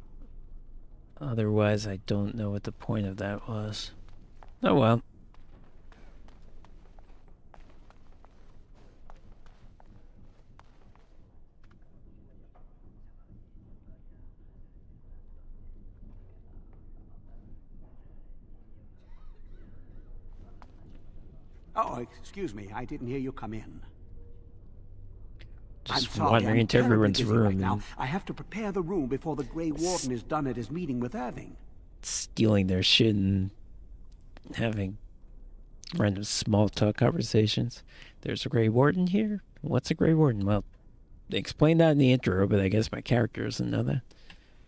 otherwise, I don't know what the point of that was. Oh well. Oh, excuse me. I didn't hear you come in. Just I'm sorry, wandering I'm into everyone's room Right now. I have to prepare the room before the Grey Warden is done at his meeting with Irving. stealing their shit and having random small talk conversations. There's a Grey Warden here? What's a Grey Warden? Well, they explained that in the intro, but I guess my character doesn't know that.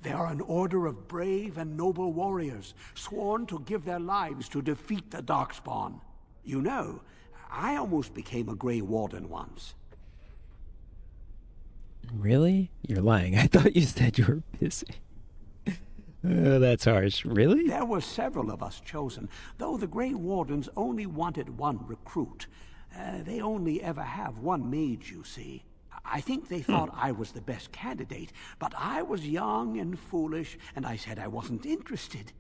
They are an order of brave and noble warriors, sworn to give their lives to defeat the Darkspawn. You know, I almost became a Grey Warden once. Really? You're lying. I thought you said you were busy. Uh, that's harsh. Really? There were several of us chosen, though the Grey Wardens only wanted one recruit. Uh, they only ever have one mage, you see. I think they thought I was the best candidate, but I was young and foolish, and I said I wasn't interested.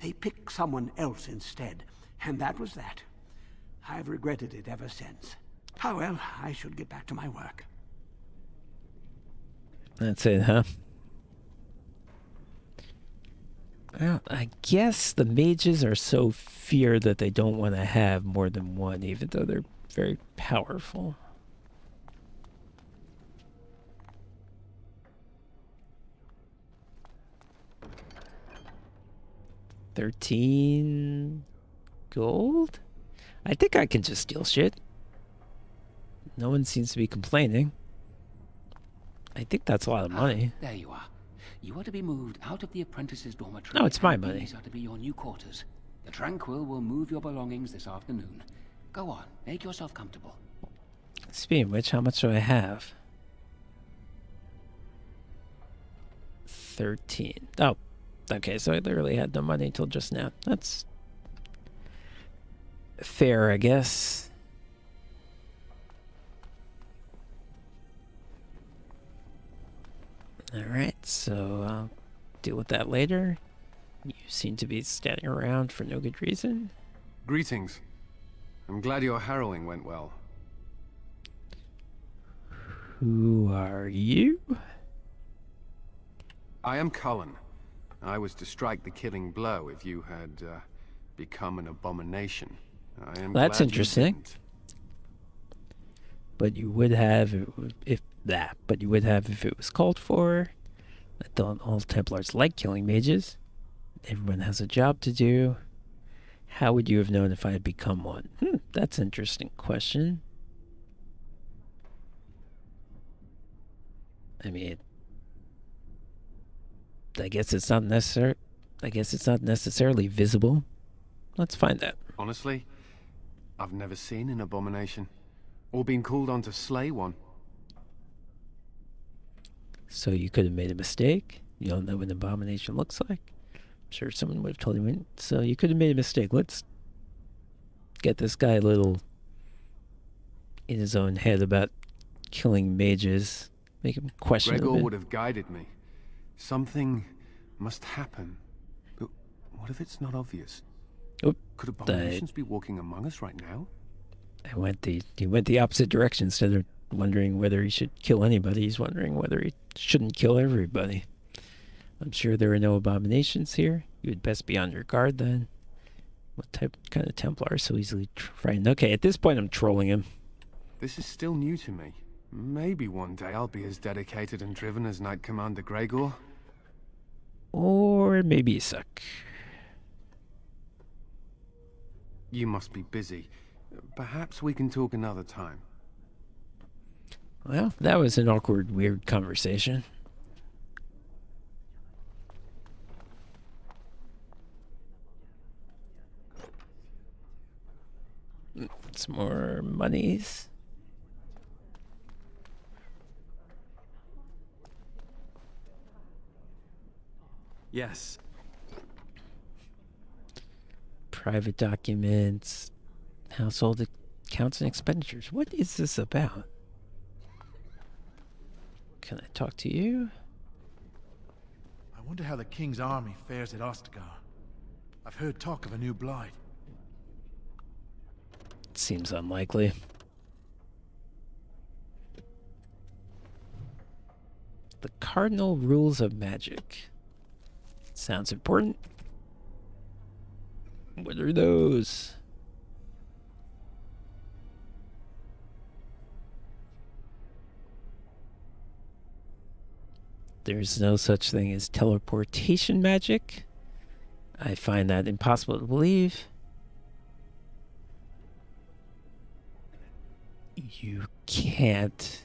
They picked someone else instead, and that was that. I've regretted it ever since. Oh well, I should get back to my work. That's it, huh? Well, I guess the mages are so feared that they don't want to have more than one, even though they're very powerful. Thirteen gold? I think I can just steal shit. No one seems to be complaining. I think that's a lot of ah, money. There you are. You are to be moved out of the apprentices' dormitory. No, it's my money. These are to be your new quarters. The Tranquil will move your belongings this afternoon. Go on, make yourself comfortable. Speaking of which, how much do I have? 13. Oh, okay, so I literally had no money until just now. That's fair, I guess. Alright, so I'll deal with that later. You seem to be standing around for no good reason. Greetings. I'm glad your harrowing went well. Who are you? I am Cullen. I was to strike the killing blow if you had uh, become an abomination. I am That's glad you interesting. But you would have if, that. But you would have if it was called for. Thought all Templars like killing mages. Everyone has a job to do. How would you have known if I had become one? Hmm, that's an interesting question. I mean, I guess it's not necessary. I guess it's not necessarily visible. Let's find that. Honestly, I've never seen an abomination. Or been called on to slay one. So you could have made a mistake. You don't know what an abomination looks like. I'm sure someone would have told you. So you could have made a mistake. Let's get this guy a little in his own head about killing mages. Make him question a Greagoir would have guided me. Something must happen. But what if it's not obvious? Oop, Could abominations be walking among us right now? I went the he went the opposite direction instead of wondering whether he should kill anybody. He's wondering whether he shouldn't kill everybody. I'm sure there are no abominations here. You would best be on your guard then. What type kind of Templar is so easily frightened? Okay, at this point I'm trolling him. This is still new to me. Maybe one day I'll be as dedicated and driven as Knight Commander Greagoir. Or maybe you suck. You must be busy. Perhaps we can talk another time. Well, that was an awkward, weird conversation. Some more monies. Yes. Private documents, household accounts and expenditures. What is this about? Can I talk to you? I wonder how the King's army fares at Ostagar. I've heard talk of a new blight. It Seems unlikely. The cardinal rules of magic. Sounds important. What are those? There's no such thing as teleportation magic. I find that impossible to believe. You can't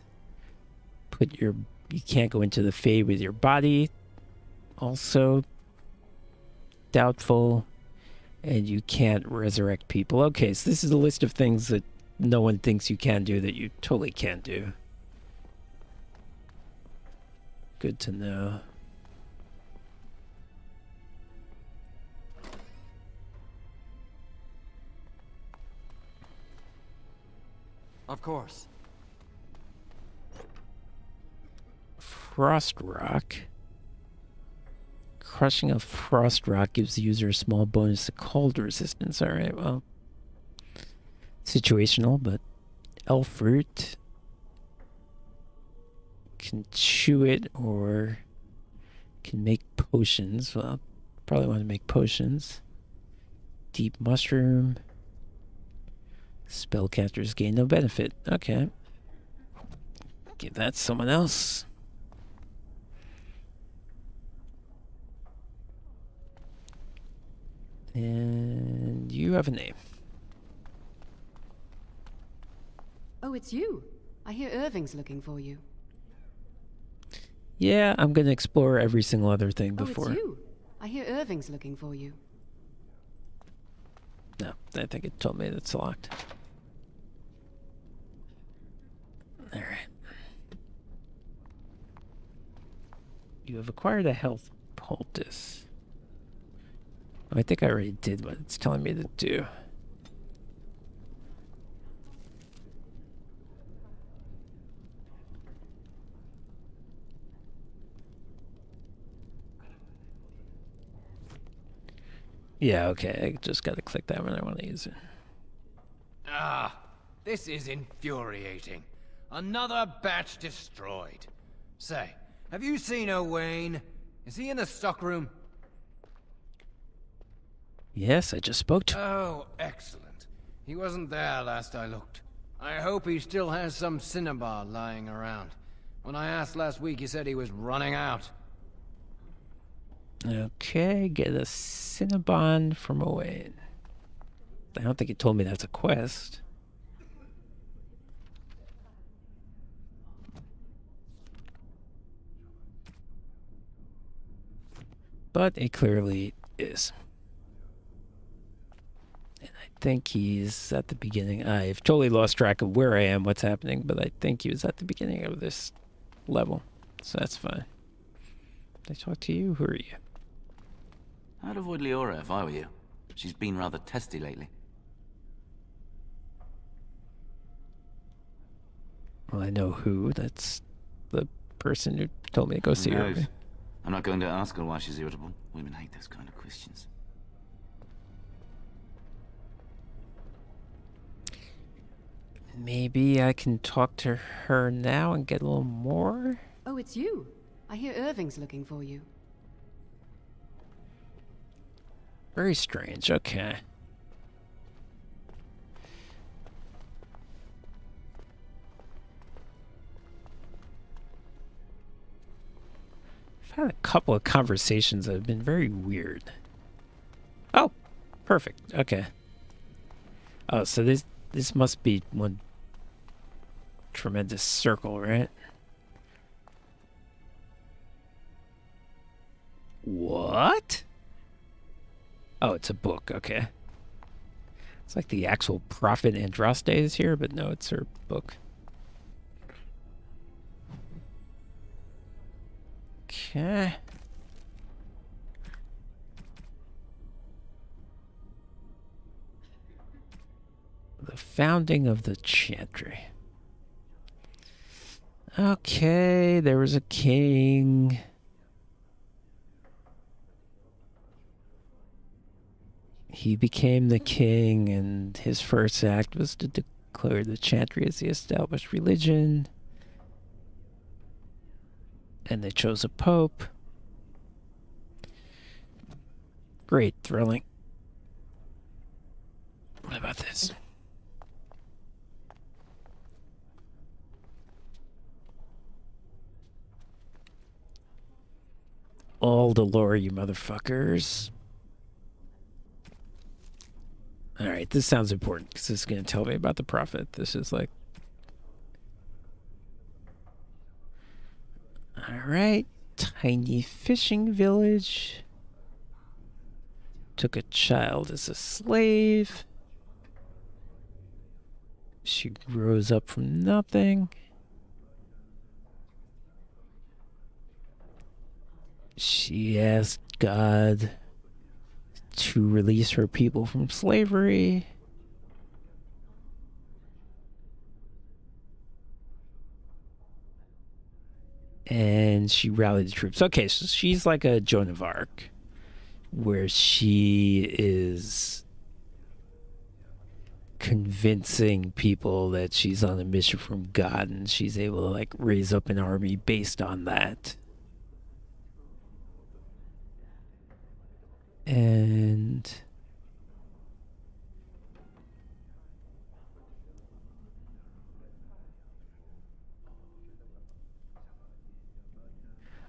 put your you can't go into the Fade with your body. Also doubtful. And you can't resurrect people. Okay, so this is a list of things that no one thinks you can do that you totally can't do. Good to know. Of course. Frost Rock. Crushing a Frost Rock gives the user a small bonus to cold resistance. Alright, well. Situational, but Elfroot can chew it or can make potions. Well, probably want to make potions. Deep Mushroom. Spellcasters gain no benefit. Okay. Give that someone else. And you have a name. Oh, it's you. I hear Irving's looking for you. Yeah, I'm gonna explore every single other thing Oh, before. it's you. I hear Irving's looking for you. No, I think it told me it's locked. Alright. You have acquired a health poultice. I think I already did what it's telling me to do. Yeah, okay. I just gotta click that when I want to use it. Ah, this is infuriating. Another batch destroyed. Say, have you seen Owain? Is he in the stockroom? Yes, I just spoke to him. Oh, excellent. He wasn't there last I looked. I hope he still has some cinnabar lying around. When I asked last week, he said he was running out. Okay, get a Cinnabon from Owain. I don't think he told me that's a quest. But it clearly is. Think he's at the beginning. I've totally lost track of where I am, what's happening, but I think he was at the beginning of this level. So that's fine. Did I talk to you? Who are you? I'd avoid Leora if I were you. She's been rather testy lately. Well, I know who. That's the person who told me to go see her. I'm not going to ask her why she's irritable. Women hate those kind of questions. Maybe I can talk to her now and get a little more? Oh, it's you. I hear Irving's looking for you. Very strange. Okay. I've had a couple of conversations that have been very weird. Oh, perfect. Okay. Oh, so this this must be one tremendous circle, right? What? Oh, it's a book. Okay. It's like the actual prophet Andraste is here, but no, it's her book. Okay. The founding of the Chantry. Okay, there was a king. He became the king, and his first act was to declare the Chantry as the established religion. And they chose a pope. Great, thrilling. What about this? All the lore, you motherfuckers. All right, this sounds important because this is going to tell me about the prophet. This is like. All right, tiny fishing village. Took a child as a slave. She grows up from nothing. She asked God to release her people from slavery. And she rallied the troops. Okay, so she's like a Joan of Arc, where she is convincing people that she's on a mission from God and she's able to like raise up an army based on that. And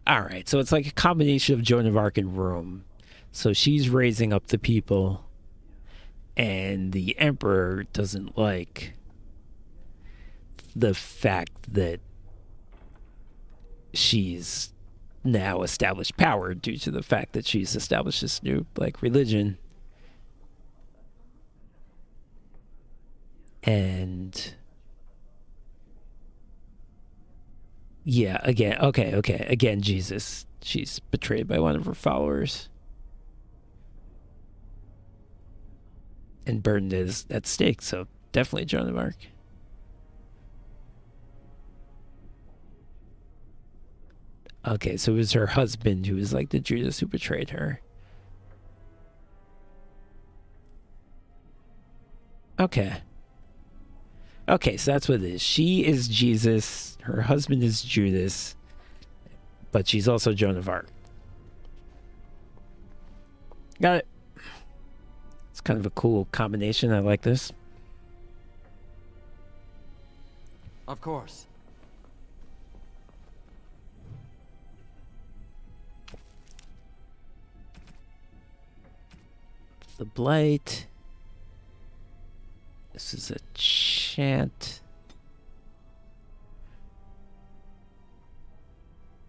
All right, so it's like a combination of Joan of Arc and Rome. So she's raising up the people, and the Emperor doesn't like the fact that she's now established power due to the fact that she's established this new like religion. And yeah, again, okay, okay, again, Jesus. She's betrayed by one of her followers. And burned is at stake, so definitely Joan of Arc. Okay, so it was her husband who was like the Judas who betrayed her. Okay. Okay, so that's what it is. She is Jesus, her husband is Judas, but she's also Joan of Arc. Got it. It's kind of a cool combination. I like this. Of course. The Blight. This is a chant.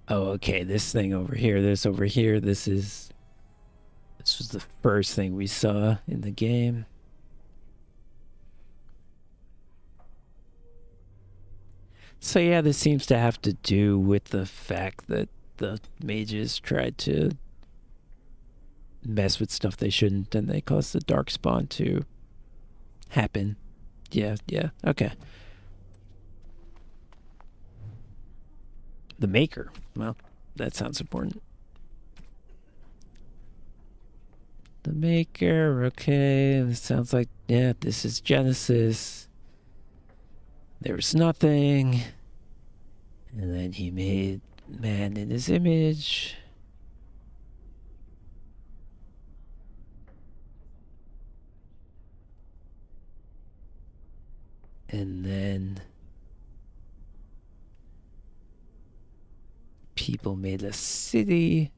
Oh, okay. This thing over here, this over here, this is. This was the first thing we saw in the game. So, yeah, this seems to have to do with the fact that the mages tried to mess with stuff they shouldn't and they cause the dark spawn to happen. Yeah, yeah, okay. The maker. Well, that sounds important. The maker, okay. This sounds like, yeah, this is Genesis. There was nothing. And then he made man in his image. And then people made a city.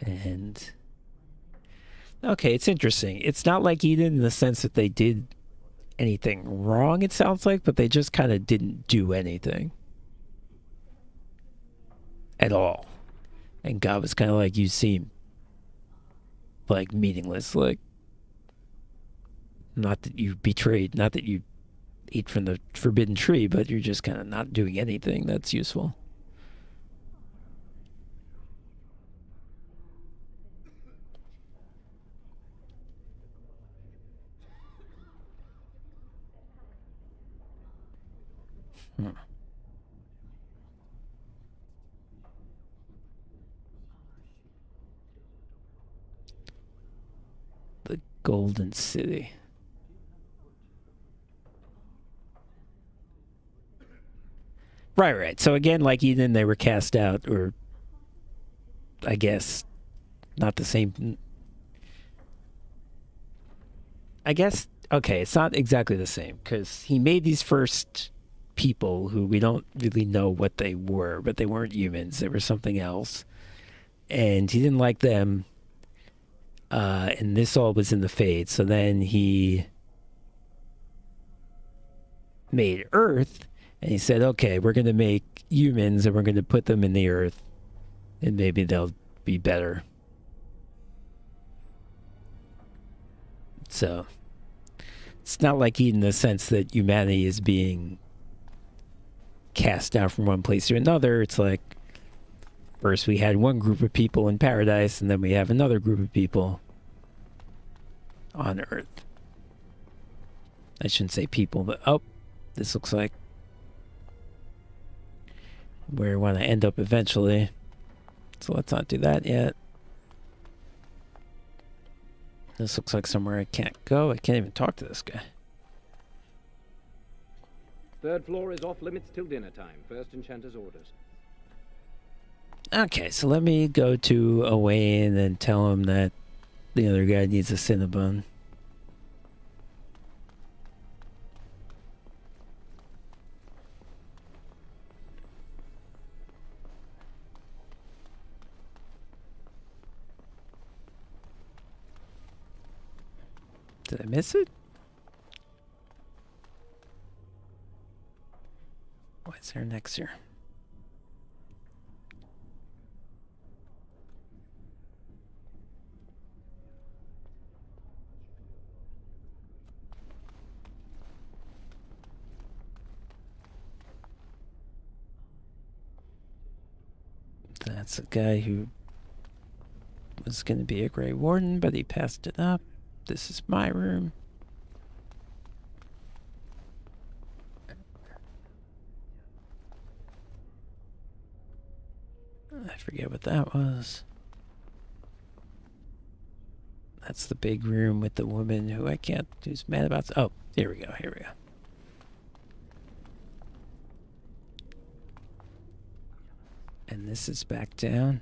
And okay, it's interesting. It's not like Eden in the sense that they did anything wrong, it sounds like, but they just kind of didn't do anything at all. And God was kind of like, You seem like meaningless. Like, not that you betrayed, not that you eat from the forbidden tree, but you're just kind of not doing anything that's useful. Hmm. The Golden City. Right, right. So again, like Eden, they were cast out, or I guess not the same. I guess okay, it's not exactly the same because he made these first people who we don't really know what they were, but they weren't humans. They were something else, and he didn't like them. Uh, and this all was in the fade. So then he made Earth, and he said, "Okay, we're going to make humans, and we're going to put them in the Earth, and maybe they'll be better." So it's not like Eden in the sense that humanity is being cast down from one place to another. It's like first we had one group of people in paradise, and then we have another group of people on Earth. I shouldn't say people, but oh, this looks like where we want to end up eventually. So let's not do that yet. This looks like somewhere I can't go. I can't even talk to this guy. Third floor is off limits till dinner time. First enchanter's orders. Okay, so let me go to Owain and tell him that the other guy needs a Cinnabon. Did I miss it? What's there next here? That's a guy who was going to be a Grey Warden, but he passed it up. This is my room. I forget what that was. That's the big room with the woman who I can't, who's mad about. Oh, here we go, here we go. And this is back down.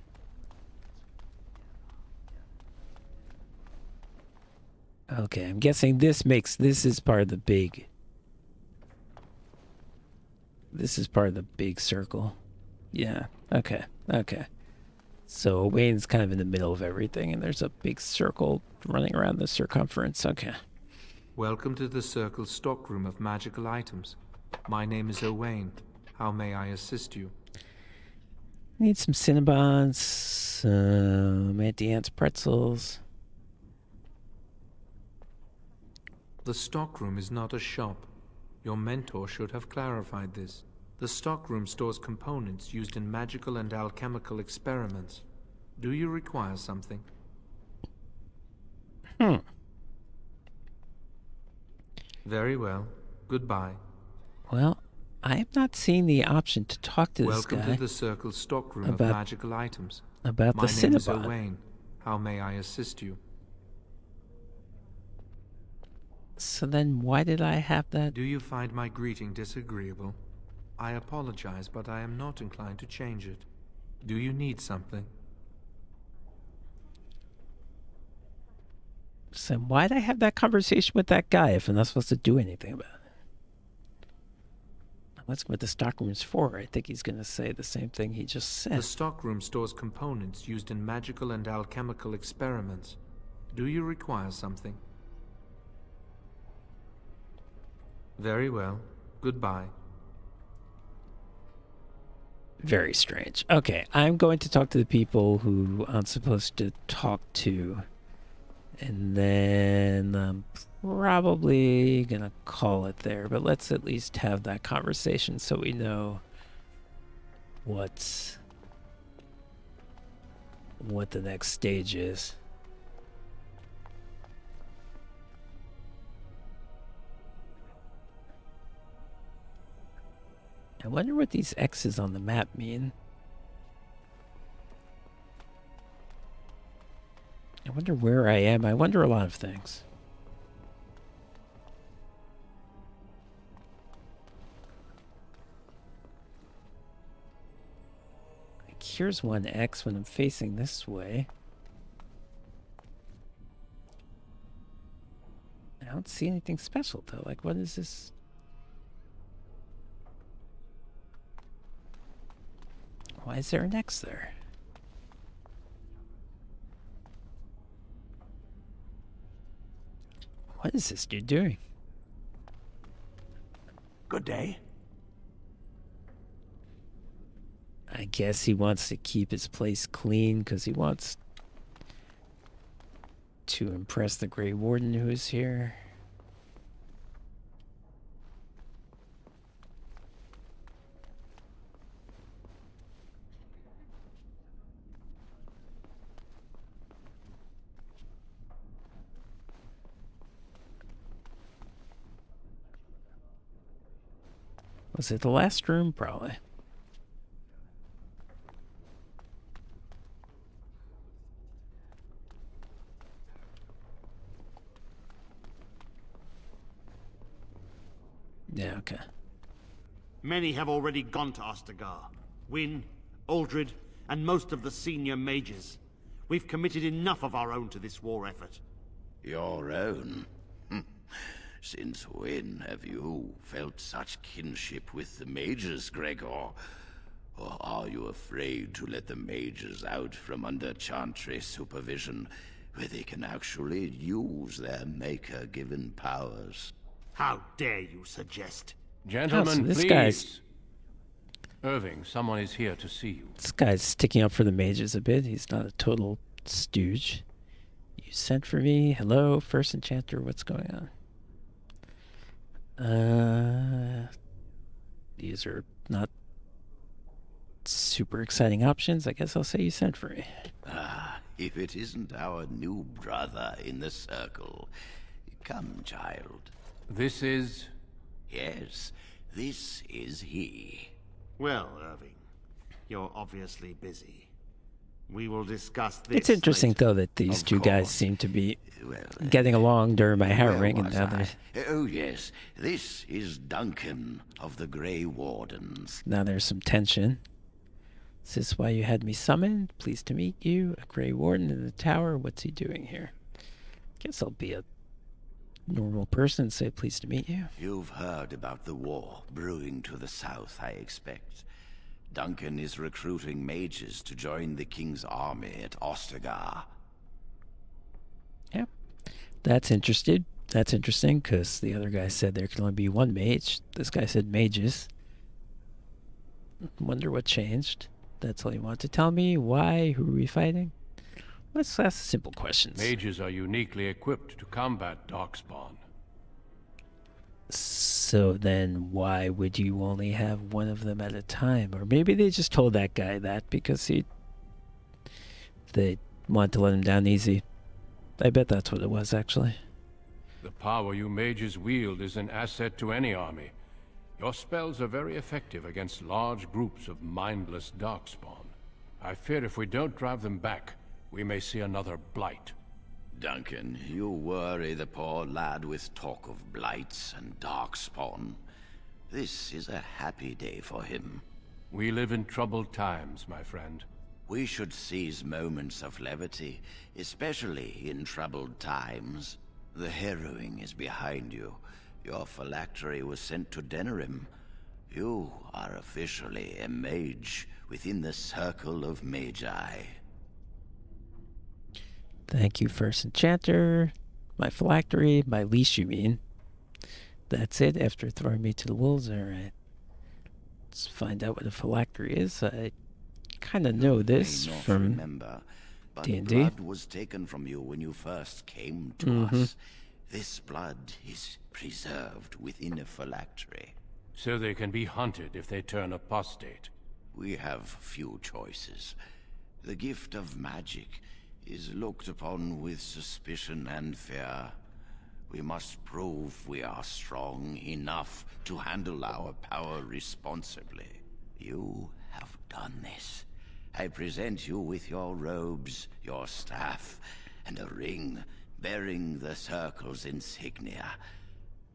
Okay, I'm guessing this makes this is part of the big. This is part of the big circle. Yeah. Okay. Okay. So Wayne's kind of in the middle of everything, and there's a big circle running around the circumference. Okay. Welcome to the Circle's stockroom of magical items. My name is Owain. How may I assist you? Need some Cinnabons, some Auntie Anne's pretzels. The stockroom is not a shop. Your mentor should have clarified this. The stockroom stores components used in magical and alchemical experiments. Do you require something? Hmm. Very well. Goodbye. Well, I have not seen the option to talk to this Welcome guy to the Circle stockroom about- of magical items. about My the name is Cinnabon. Owain. How may I assist you? So then why did I have that? Do you find my greeting disagreeable? I apologize, but I am not inclined to change it. Do you need something? So why'd I have that conversation with that guy if I'm not supposed to do anything about it? That's what the stockroom's for. I think he's going to say the same thing he just said. The stockroom stores components used in magical and alchemical experiments. Do you require something? Very well. Goodbye. Very strange. Okay, I'm going to talk to the people who I'm supposed to talk to. And then I'm probably to call it there. But let's at least have that conversation so we know what's what the next stage is. I wonder what these X's on the map mean. I wonder where I am. I wonder a lot of things. Here's one X when I'm facing this way. I don't see anything special though. Like what is this? Why is there an X there? What is this dude doing? Good day. I guess he wants to keep his place clean because he wants to impress the Grey Warden who is here. Was it the last room? Probably. Okay. Many have already gone to Ostagar. Wynne, Uldred, and most of the senior mages. We've committed enough of our own to this war effort. Your own? Hm. Since when have you felt such kinship with the mages, Greagoir? Or are you afraid to let the mages out from under Chantry's supervision, where they can actually use their Maker-given powers? How dare you suggest? Oh, so this guy's Irving, someone is here to see you. This guy's sticking up for the mages a bit. He's not a total stooge. You sent for me. Hello, first enchanter. What's going on? Uh, these are not super exciting options. I guess I'll say you sent for me. Ah, if it isn't our new brother in the circle. Come, child. This is. Yes, this is he. Well, Irving, you're obviously busy. We will discuss this. It's interesting, later. though, that these Of two guys seem to be Well, getting along during my Where harrowing, and was now I? there's, Oh, yes. This is Duncan of the Grey Wardens. now there's some tension. Is this why you had me summoned? Pleased to meet you. A Grey Warden in the tower. What's he doing here? Guess I'll be a normal person say pleased to meet you. You've heard about the war brewing to the south, I expect. Duncan is recruiting mages to join the king's army at Ostagar. Yeah, that's interested. That's interesting because the other guy said there can only be one mage. This guy said mages. Wonder what changed. That's all you want to tell me. Why? Who are we fighting? Let's ask simple questions. Mages are uniquely equipped to combat Darkspawn. So then, why would you only have one of them at a time? Or maybe they just told that guy that because he they wanted to let him down easy. I bet that's what it was, actually. The power you mages wield is an asset to any army. Your spells are very effective against large groups of mindless Darkspawn. I fear if we don't drive them back, we may see another Blight. Duncan, you worry the poor lad with talk of blights and darkspawn. This is a happy day for him. We live in troubled times, my friend. We should seize moments of levity, especially in troubled times. The harrowing is behind you. Your phylactery was sent to Denerim. You are officially a mage within the circle of magi. Thank you, First Enchanter. My phylactery, my leash, you mean. That's it, after throwing me to the wolves. Alright. Let's find out what a phylactery is. I kind of know this from remember, but D&D. blood was taken from you when you first came to Mhm. us. This blood is preserved within a phylactery. So they can be hunted if they turn apostate. We have few choices. The gift of magic is looked upon with suspicion and fear. We must prove we are strong enough to handle our power responsibly. You have done this. I present you with your robes, your staff, and a ring bearing the Circle's insignia.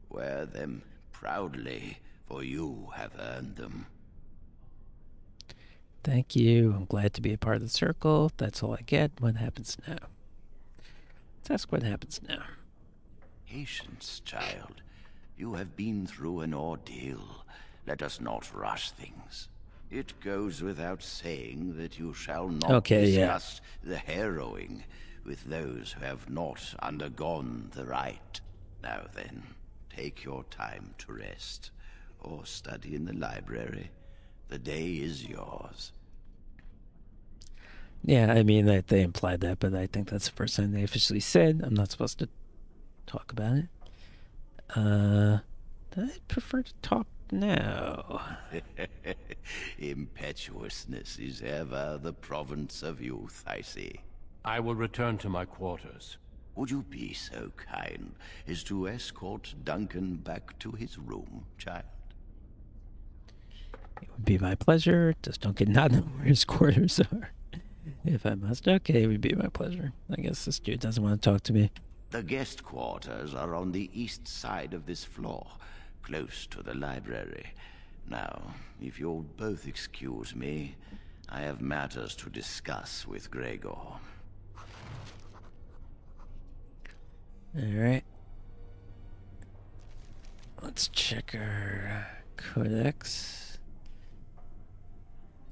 Wear them proudly, for you have earned them. Thank you. I'm glad to be a part of the circle. That's all I get. What happens now? Let's ask what happens now. Patience, child. You have been through an ordeal. Let us not rush things. It goes without saying that you shall not Okay, yeah. discuss the harrowing with those who have not undergone the rite. Now then, take your time to rest, or study in the library. The day is yours. Yeah, I mean, they, they implied that, but I think that's the first time they officially said I'm not supposed to talk about it. Uh, I'd prefer to talk now. Impetuousness is ever the province of youth, I see. I will return to my quarters. Would you be so kind as to escort Duncan back to his room, child? It would be my pleasure. Just don't get not know where his quarters are. If I must, okay, it would be my pleasure. I guess this dude doesn't want to talk to me. The guest quarters are on the east side of this floor, close to the library. Now, if you'll both excuse me, I have matters to discuss with Greagoir. All right. Let's check our codex.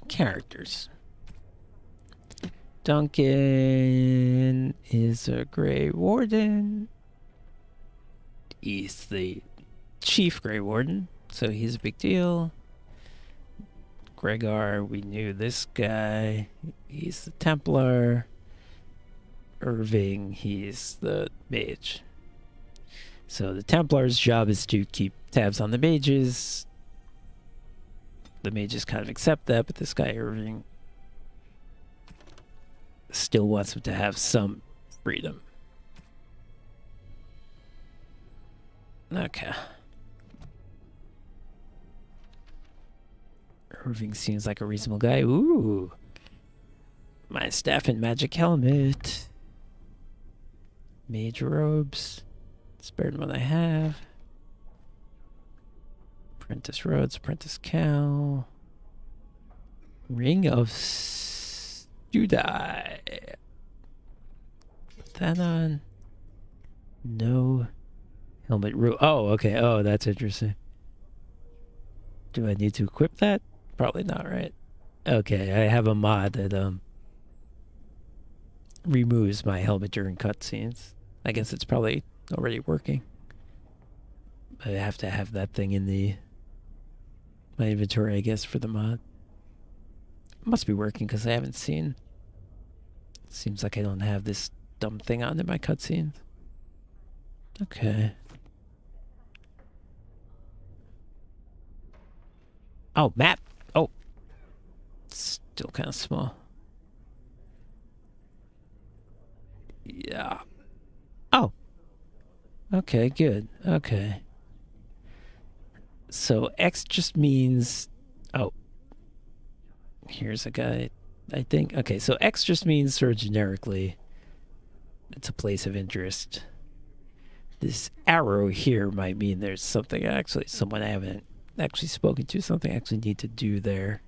Characters. Duncan is a Grey Warden. He's the Chief Grey Warden, so he's a big deal. Greagoir, we knew this guy. He's the Templar. Irving, he's the mage. So the Templar's job is to keep tabs on the mages. The mages kind of accept that, but this guy Irving still wants him to have some freedom. Okay. Irving seems like a reasonable guy. Ooh. My staff and magic helmet. Mage robes. Than what I have. Apprentice Robes, Apprentice Cal. Ring of Studi. Put that on. No helmet ru- Oh, okay. Oh, that's interesting. Do I need to equip that? Probably not, right? Okay, I have a mod that um removes my helmet during cutscenes. I guess it's probably already working. I have to have that thing in the my inventory, I guess, for the mod. It must be working because I haven't seen. Seems like I don't have this dumb thing on in my cutscenes. Okay. Oh, map. Oh. Still kind of small. Yeah. Oh. Okay, good. Okay. So X just means oh. Here's a guy I think okay, so X just means sort of generically it's a place of interest. This arrow here might mean there's something actually someone I haven't actually spoken to, something I actually need to do there.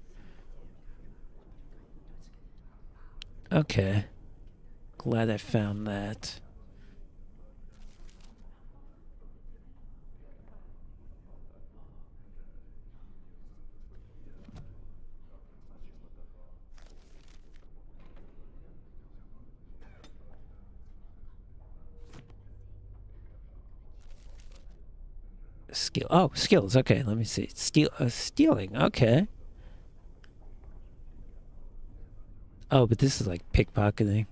Okay. Glad I found that. Skill. Oh, skills. Okay, let me see. Steal. Uh, stealing. Okay. Oh, but this is like pickpocketing.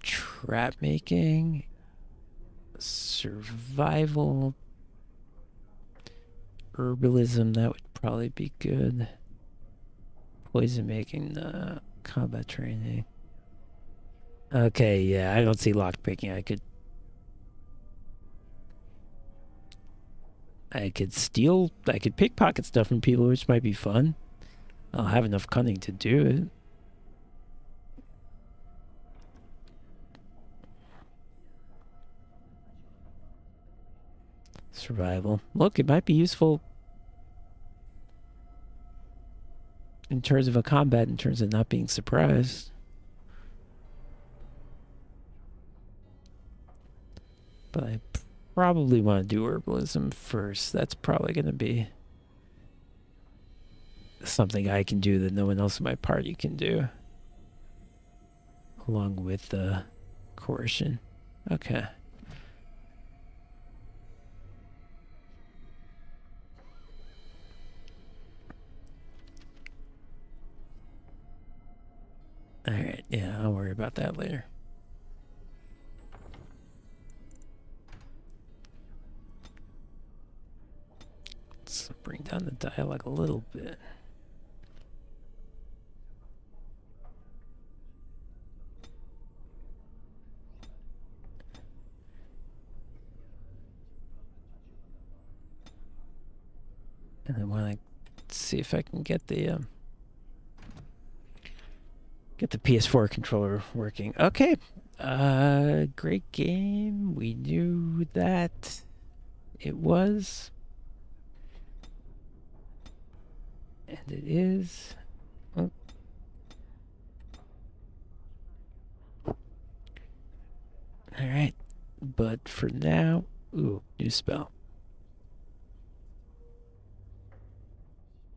Trap making. Survival. Herbalism, that would probably be good. Poison making, uh, combat training. Okay, yeah, I don't see lockpicking. I could... I could steal... I could pickpocket stuff from people, which might be fun. I'll have enough cunning to do it. Survival. Look, it might be useful in terms of a combat, in terms of not being surprised. But I probably want to do herbalism first. That's probably going to be something I can do that no one else in my party can do. Along with the coercion. Okay. Alright, yeah, I'll worry about that later. Let's bring down the dialogue a little bit. And I want to see if I can get the um, get the PS4 controller working. Okay, uh, great game. We knew that it was. And it is. Oh. Alright. But for now, ooh, new spell.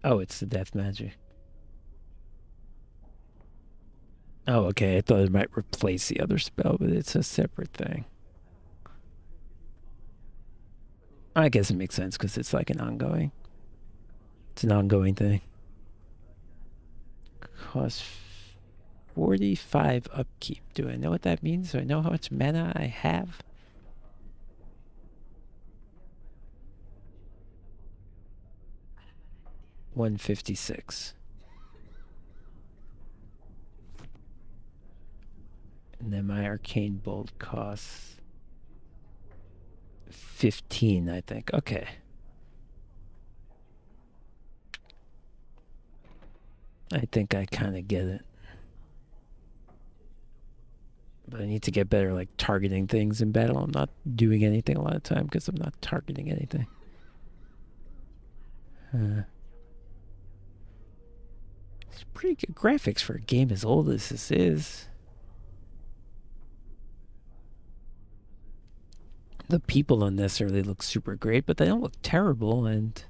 Oh, it's the death magic. Oh, okay. I thought it might replace the other spell, but it's a separate thing. I guess it makes sense because it's like an ongoing. It's an ongoing thing. Cost 45 upkeep. Do I know what that means? Do I know how much mana I have? One fifty six. And then my arcane bolt costs 15, I think. Okay. I think I kind of get it. But I need to get better like targeting things in battle. I'm not doing anything a lot of time because I'm not targeting anything. Uh, it's pretty good graphics for a game as old as this is. the people don't necessarily look super great, but they don't look terrible, and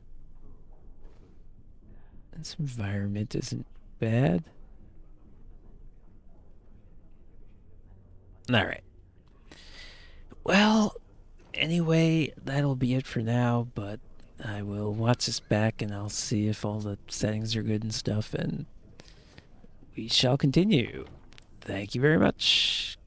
this environment isn't bad. All right. Well, anyway, that'll be it for now, but I will watch this back and I'll see if all the settings are good and stuff, and we shall continue. Thank you very much.